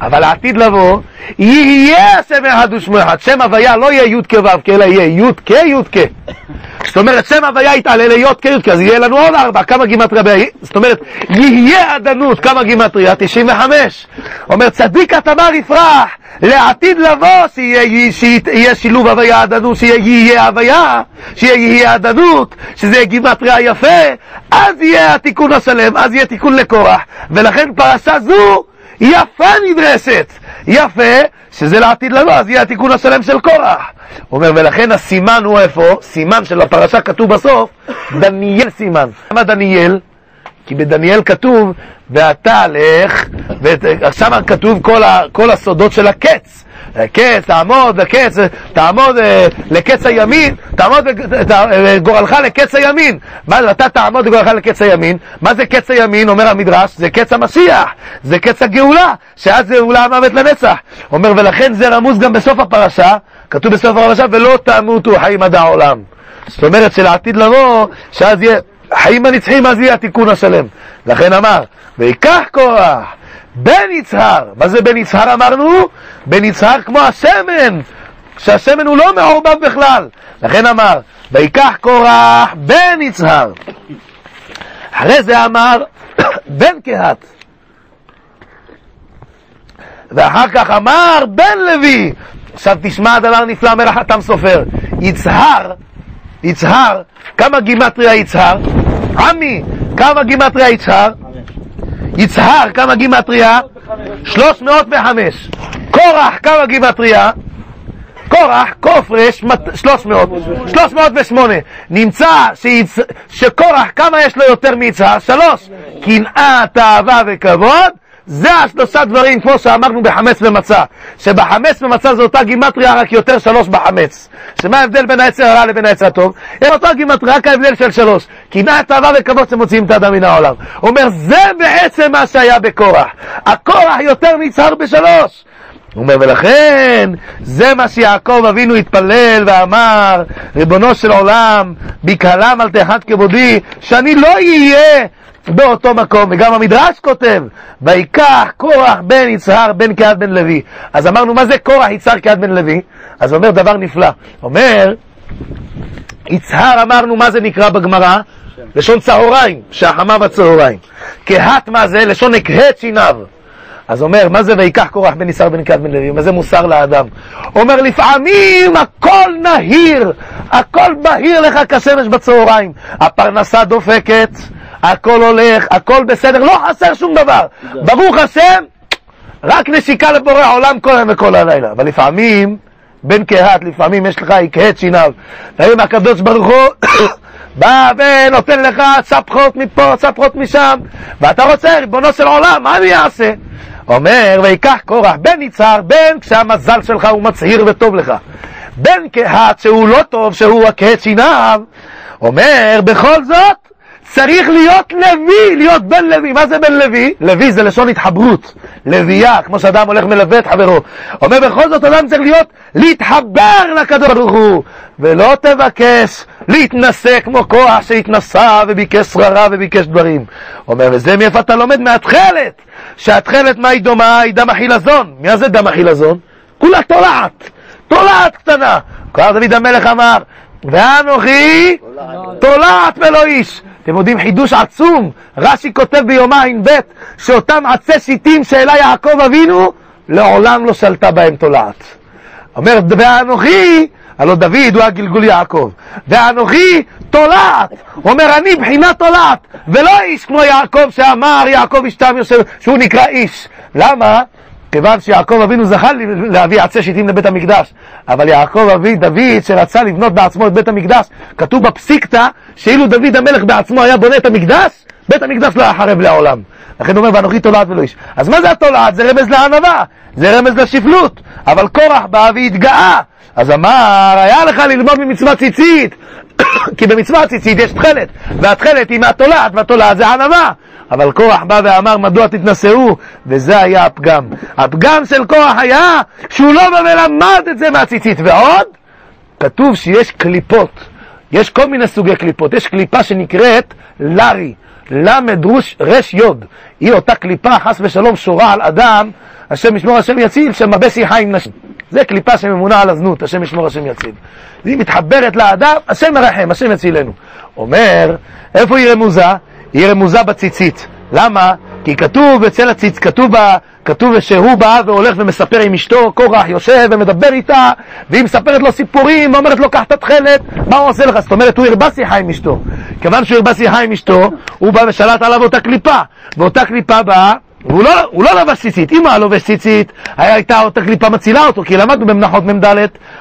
אבל העתיד לבוא, יהיה השם אחד ושמו אחד. שם הוויה לא יהיה י' כו' אלא יהיה י' כ' י' כ'. זאת אומרת, שם הוויה יתעלה לי' כ' י' כ', אז יהיה לנו עוד ארבע, כמה גימטריה? זאת אומרת, יהיה עדנות, כמה גימטריה? 95. אומר, צדיק התמר יפרח, לעתיד לבוא, שיהיה, שיהיה שילוב הוויה עדנות, שיהיה הוויה, שיהיה עדנות, שזה יהיה גימטריה יפה, אז יהיה התיקון השלם, אז יהיה תיקון לקורח, ולכן פרשה זו יפה נדרסת, יפה, שזה לעתיד לבוא, אז יהיה התיקון השלם של קורח. אומר, ולכן הסימן הוא איפה? סימן של הפרשה כתוב בסוף, דניאל סימן. למה דניאל? כי בדניאל כתוב, ואתה לך, ושם כתוב כל, ה, כל הסודות של הקץ. קץ, תעמוד, הקץ, תעמוד אה, לקץ הימין, תעמוד אה, גורלך לקץ הימין. מה, אתה תעמוד גורלך לקץ הימין? מה זה קץ הימין? אומר המדרש, זה קץ המשיח, זה קץ הגאולה, שאז זה גאולה המוות לנצח. אומר, ולכן זה רמוז גם בסוף הפרשה, כתוב בסוף הפרשה, ולא תמותו חיים עד העולם. זאת אומרת שלעתיד לבוא, שאז יהיה חיים הנצחים, אז יהיה התיקון השלם. לכן אמר, ויקח כוח בן יצהר, מה זה בן יצהר אמרנו? בן יצהר כמו השמן, שהשמן הוא לא מעורבב בכלל. לכן אמר, ויקח קורח בן יצהר. אחרי זה אמר, בן קהת. ואחר כך אמר, בן לוי. עכשיו תשמע דבר נפלא, אומר החתם סופר. יצהר, יצהר, כמה גימטריה יצהר? עמי, כמה גימטריה יצהר? יצהר, כמה גימטריה? 305. קורח, כמה גימטריה? קורח, קוף רש, שלוש מאות, שלוש מאות ושמונה. נמצא שקורח, כמה יש לו יותר מיצהר? שלוש. קנאה, תאווה וכבוד. זה השלושה דברים, כמו שאמרנו בחמץ ומצה, שבחמץ ומצה זה אותה גימטריה, רק יותר שלוש בחמץ. שמה ההבדל בין העצר הרע לבין העצר הטוב? יש אותה גימטריה, רק ההבדל של שלוש. קנאה, תאווה וכבוד שמוציאים את האדם מן העולם. הוא אומר, זה בעצם מה שהיה בקורח. הקורח יותר נצהר בשלוש. הוא אומר, ולכן, זה מה שיעקב אבינו התפלל ואמר, ריבונו של עולם, בקהלם על תחת כבודי, שאני לא אהיה באותו מקום, וגם המדרש כותב, ויקח קורח בן יצהר בן קהת בן לוי. אז אמרנו, מה זה קורח יצהר קהת בן לוי? אז הוא אומר דבר נפלא. אומר, יצהר אמרנו, מה זה נקרא בגמרא? לשון צהריים, שהחמה בצהריים. קהת מה זה? לשון הקהת שיניו. אז אומר, מה זה ויקח קורח בן יצהר בן קהת בן לוי? מה זה מוסר לאדם? אומר, לפעמים הכל נהיר, הכל בהיר לך כשמש בצהריים. הפרנסה דופקת. הכל הולך, הכל בסדר, לא חסר שום דבר. ברוך השם, רק נשיקה לבורא העולם כל היום וכל הלילה. אבל לפעמים, בין קהת, לפעמים יש לך יקהת שיניו. לפעמים הקדוש ברוך הוא בא ונותן לך צפחות מפה, צפחות משם, ואתה רוצה, ריבונו של עולם, מה אני אעשה? אומר, ויקח קורח בין יצהר, בין כשהמזל שלך הוא מצהיר וטוב לך. בין קהת שהוא לא טוב, שהוא הקהת שיניו, אומר, בכל זאת, צריך להיות לוי, להיות בן לוי. מה זה בן לוי? לוי זה לשון התחברות, לוויה, כמו שאדם הולך מלווה את חברו. אומר בכל זאת אדם צריך להיות, להתחבר לקדוש ברוך הוא, ולא תבקש להתנשא כמו כוח שהתנסה וביקש שררה וביקש דברים. אומר, וזה מאיפה אתה לומד? מהתכלת, שהתכלת מה היא דומה? היא דם החילזון. מה זה דם החילזון? כולה תולעת, תולעת קטנה. כבר דוד המלך אמר, ואנוכי תולעת ולא איש. אתם יודעים חידוש עצום, רש"י כותב ביומה ע"ב שאותם עצי שיטים שהעלה יעקב אבינו, לעולם לא שלטה בהם תולעת. אומר, ואנוכי, הלא דוד הוא הגלגול יעקב, ואנוכי תולעת, אומר אני בחינת תולעת, ולא איש כמו יעקב שאמר יעקב אשתם יושב, שהוא נקרא איש. למה? כיוון שיעקב אבינו זכה להביא עצי שיטים לבית המקדש, אבל יעקב אבי דוד שרצה לבנות בעצמו את בית המקדש, כתוב בפסיקתא שאילו דוד המלך בעצמו היה בונה את המקדש, בית המקדש לא היה חרב לעולם. לכן הוא אומר, ואנוכי תולעת ולא איש. אז מה זה התולעת? זה רמז לענווה, זה רמז לשפלות. אבל קורח בא והתגאה. אז אמר, היה לך ללמוד ממצוות ציצית, כי במצוות ציצית יש תכלת, והתכלת היא מהתולעת, והתולעת זה ענווה. אבל קורח בא ואמר, מדוע תתנשאו? וזה היה הפגם. הפגם של קורח היה שהוא לא בא ולמד את זה מהציצית. ועוד, כתוב שיש קליפות. יש כל מיני סוגי קליפות. יש קליפה שנקראת לארי. למד רוש רש יוד. היא אותה קליפה, חס ושלום, שורה על אדם, השם ישמור השם יציל, שמבא שיחה עם נשים. זה קליפה שממונה על הזנות, השם ישמור השם יציל. היא מתחברת לאדם, השם מרחם, השם יצילנו. אומר, איפה היא רמוזה? היא רמוזה בציצית. למה? כי כתוב אצל הציץ, כתוב, כתוב שהוא בא והולך ומספר עם אשתו, קורח יושב ומדבר איתה, והיא מספרת לו סיפורים, ואומרת לו קח את התכלת, מה הוא עושה לך? זאת אומרת, הוא הרבה שיחה עם אשתו. כיוון שהוא הרבה שיחה עם אשתו, הוא בא ושלט עליו אותה קליפה, ואותה קליפה באה והוא לא, הוא לא לבש ציצית, אם היה לובש ציצית, הייתה אותה קליפה מצילה אותו, כי למדנו במנחות מ"ד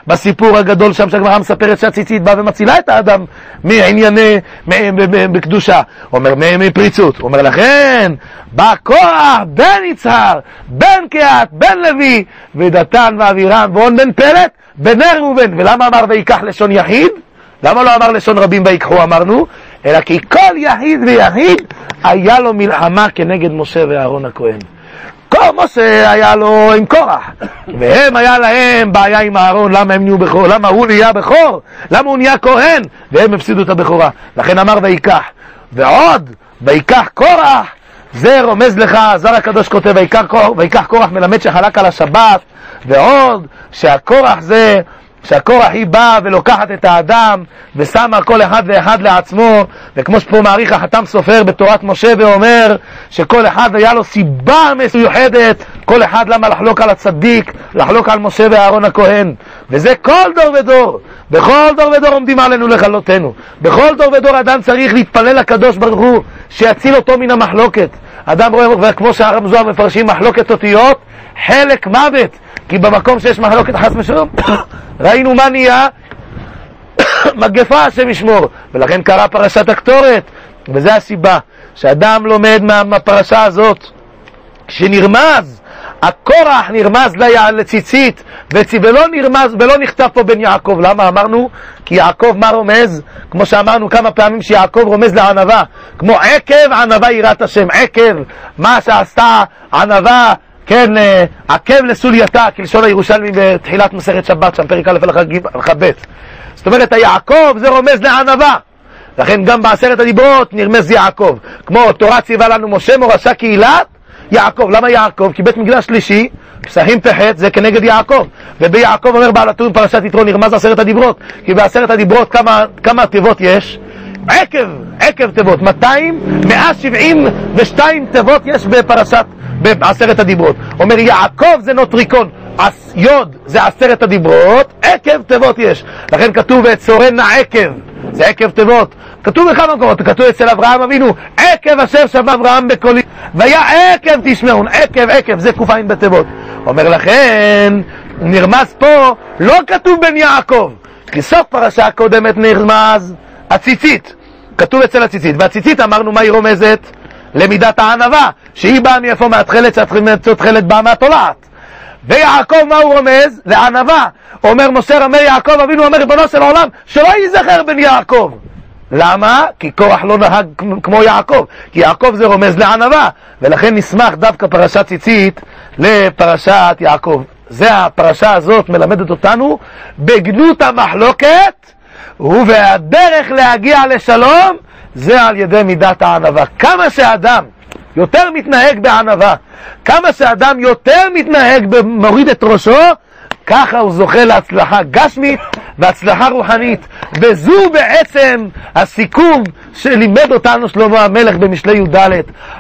בסיפור הגדול שם שהגמרא מספרת שהציצית באה ומצילה את האדם מענייני, בקדושה. אומר, מפריצות. הוא אומר, לכן, בא כוח, בן יצהר, בן קהת, בן לוי, ודתן ואבירם, ואון בן פלט, בן נר ובן. ולמה אמר ויקח לשון יחיד? למה לא אמר לשון רבים ויקחו אמרנו? אלא כי כל יחיד ויחיד היה לו מלחמה כנגד משה ואהרון הכהן. כל משה היה לו עם קורח, והם היה להם בעיה עם אהרון, למה הם נהיו בכור, למה הוא נהיה בכור, למה הוא נהיה כהן, והם הפסידו את הבכורה. לכן אמר ויקח. ועוד, ויקח קורח, זה רומז לך, זר הקדוש כותב, ויקח קורח מלמד שחלק על השבת, ועוד, שהקורח זה שהקורח היא באה ולוקחת את האדם ושמה כל אחד ואחד לעצמו וכמו שפה מעריך החתם סופר בתורת משה ואומר שכל אחד היה לו סיבה מיוחדת כל אחד למה לחלוק על הצדיק, לחלוק על משה ואהרון הכהן. וזה כל דור ודור בכל דור ודור עומדים עלינו לכלותנו בכל דור ודור אדם צריך להתפלל לקדוש ברוך הוא שיציל אותו מן המחלוקת. אדם רואה, וכמו שהרמזוהר מפרשים מחלוקת אותיות חלק מוות כי במקום שיש מחלוקת חס ושלום, ראינו מה נהיה מגפה, השם ישמור, ולכן קרה פרשת הקטורת, וזו הסיבה שאדם לומד מהפרשה הזאת, שנרמז, הקורח נרמז לציצית, ולא נרמז, ולא נכתב פה בן יעקב. למה אמרנו? כי יעקב מה רומז? כמו שאמרנו כמה פעמים שיעקב רומז לענווה. כמו עקב ענווה יראת השם. עקב, מה שעשתה ענווה, כן, אה, עקב לסולייתה, כלשון הירושלמי בתחילת מסכת שבת, שם פרק א' הלכה ב'. זאת אומרת, היעקב זה רומז לענווה. לכן גם בעשרת הדיברות נרמז יעקב. כמו תורה ציווה לנו משה מורשה קהילת יעקב. למה יעקב? כי בית מקדש שלישי, פסחים פחת, זה כנגד יעקב. וביעקב אומר בעל הטורים פרשת יתרו נרמז עשרת הדיברות. כי בעשרת הדיברות כמה, כמה תיבות יש? עקב, עקב תיבות. 200, 172 תיבות יש בפרשת, בעשרת הדיברות. אומר יעקב זה נוטריקון. יוד זה עשרת הדיברות, עקב תיבות יש. לכן כתוב ואצורנה עקב, זה עקב תיבות. כתוב בכמה מקומות, כתוב אצל אברהם אבינו, עקב אשר שמע אברהם בקולי, והיה עקב תשמעון, עקב, עקב, זה ק"ע בתיבות. אומר לכן, נרמז פה, לא כתוב בן יעקב, כי סוף פרשה הקודמת נרמז הציצית, כתוב אצל הציצית, והציצית אמרנו מה היא רומזת? למידת הענווה, שהיא באה מאיפה מהתכלת, שהתכלת באה מהתולעת. ויעקב מה הוא רומז? לענווה. אומר משה רמי יעקב אבינו אומר ריבונו של עולם שלא ייזכר בן יעקב. למה? כי קורח לא נהג כמו יעקב, כי יעקב זה רומז לענווה, ולכן נשמח דווקא פרשת ציצית לפרשת יעקב. זה הפרשה הזאת מלמדת אותנו בגנות המחלוקת ובהדרך להגיע לשלום זה על ידי מידת הענווה. כמה שאדם יותר מתנהג בענווה. כמה שאדם יותר מתנהג ומוריד את ראשו, ככה הוא זוכה להצלחה גשמית והצלחה רוחנית. וזו בעצם הסיכום שלימד אותנו שלמה המלך במשלי י"ד.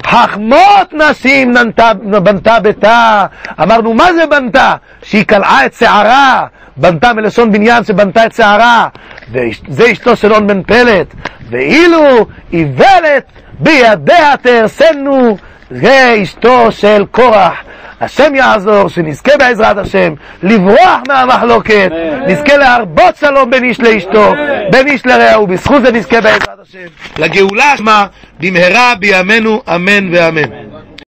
חכמות נשים ננתה, בנתה ביתה. אמרנו, מה זה בנתה? שהיא קלעה את שערה. בנתה מלשון בניין שבנתה את שערה. וזה אשתו של און בן פלט. ואילו איוולת בידיה תארסנו, זה אשתו של קורח. השם יעזור, שנזכה בעזרת השם לברוח מהמחלוקת, נזכה להרבות שלום בין איש לאשתו, בין איש לרעהו, בזכות זה נזכה בעזרת השם. לגאולה שמה במהרה בימינו אמן ואמן.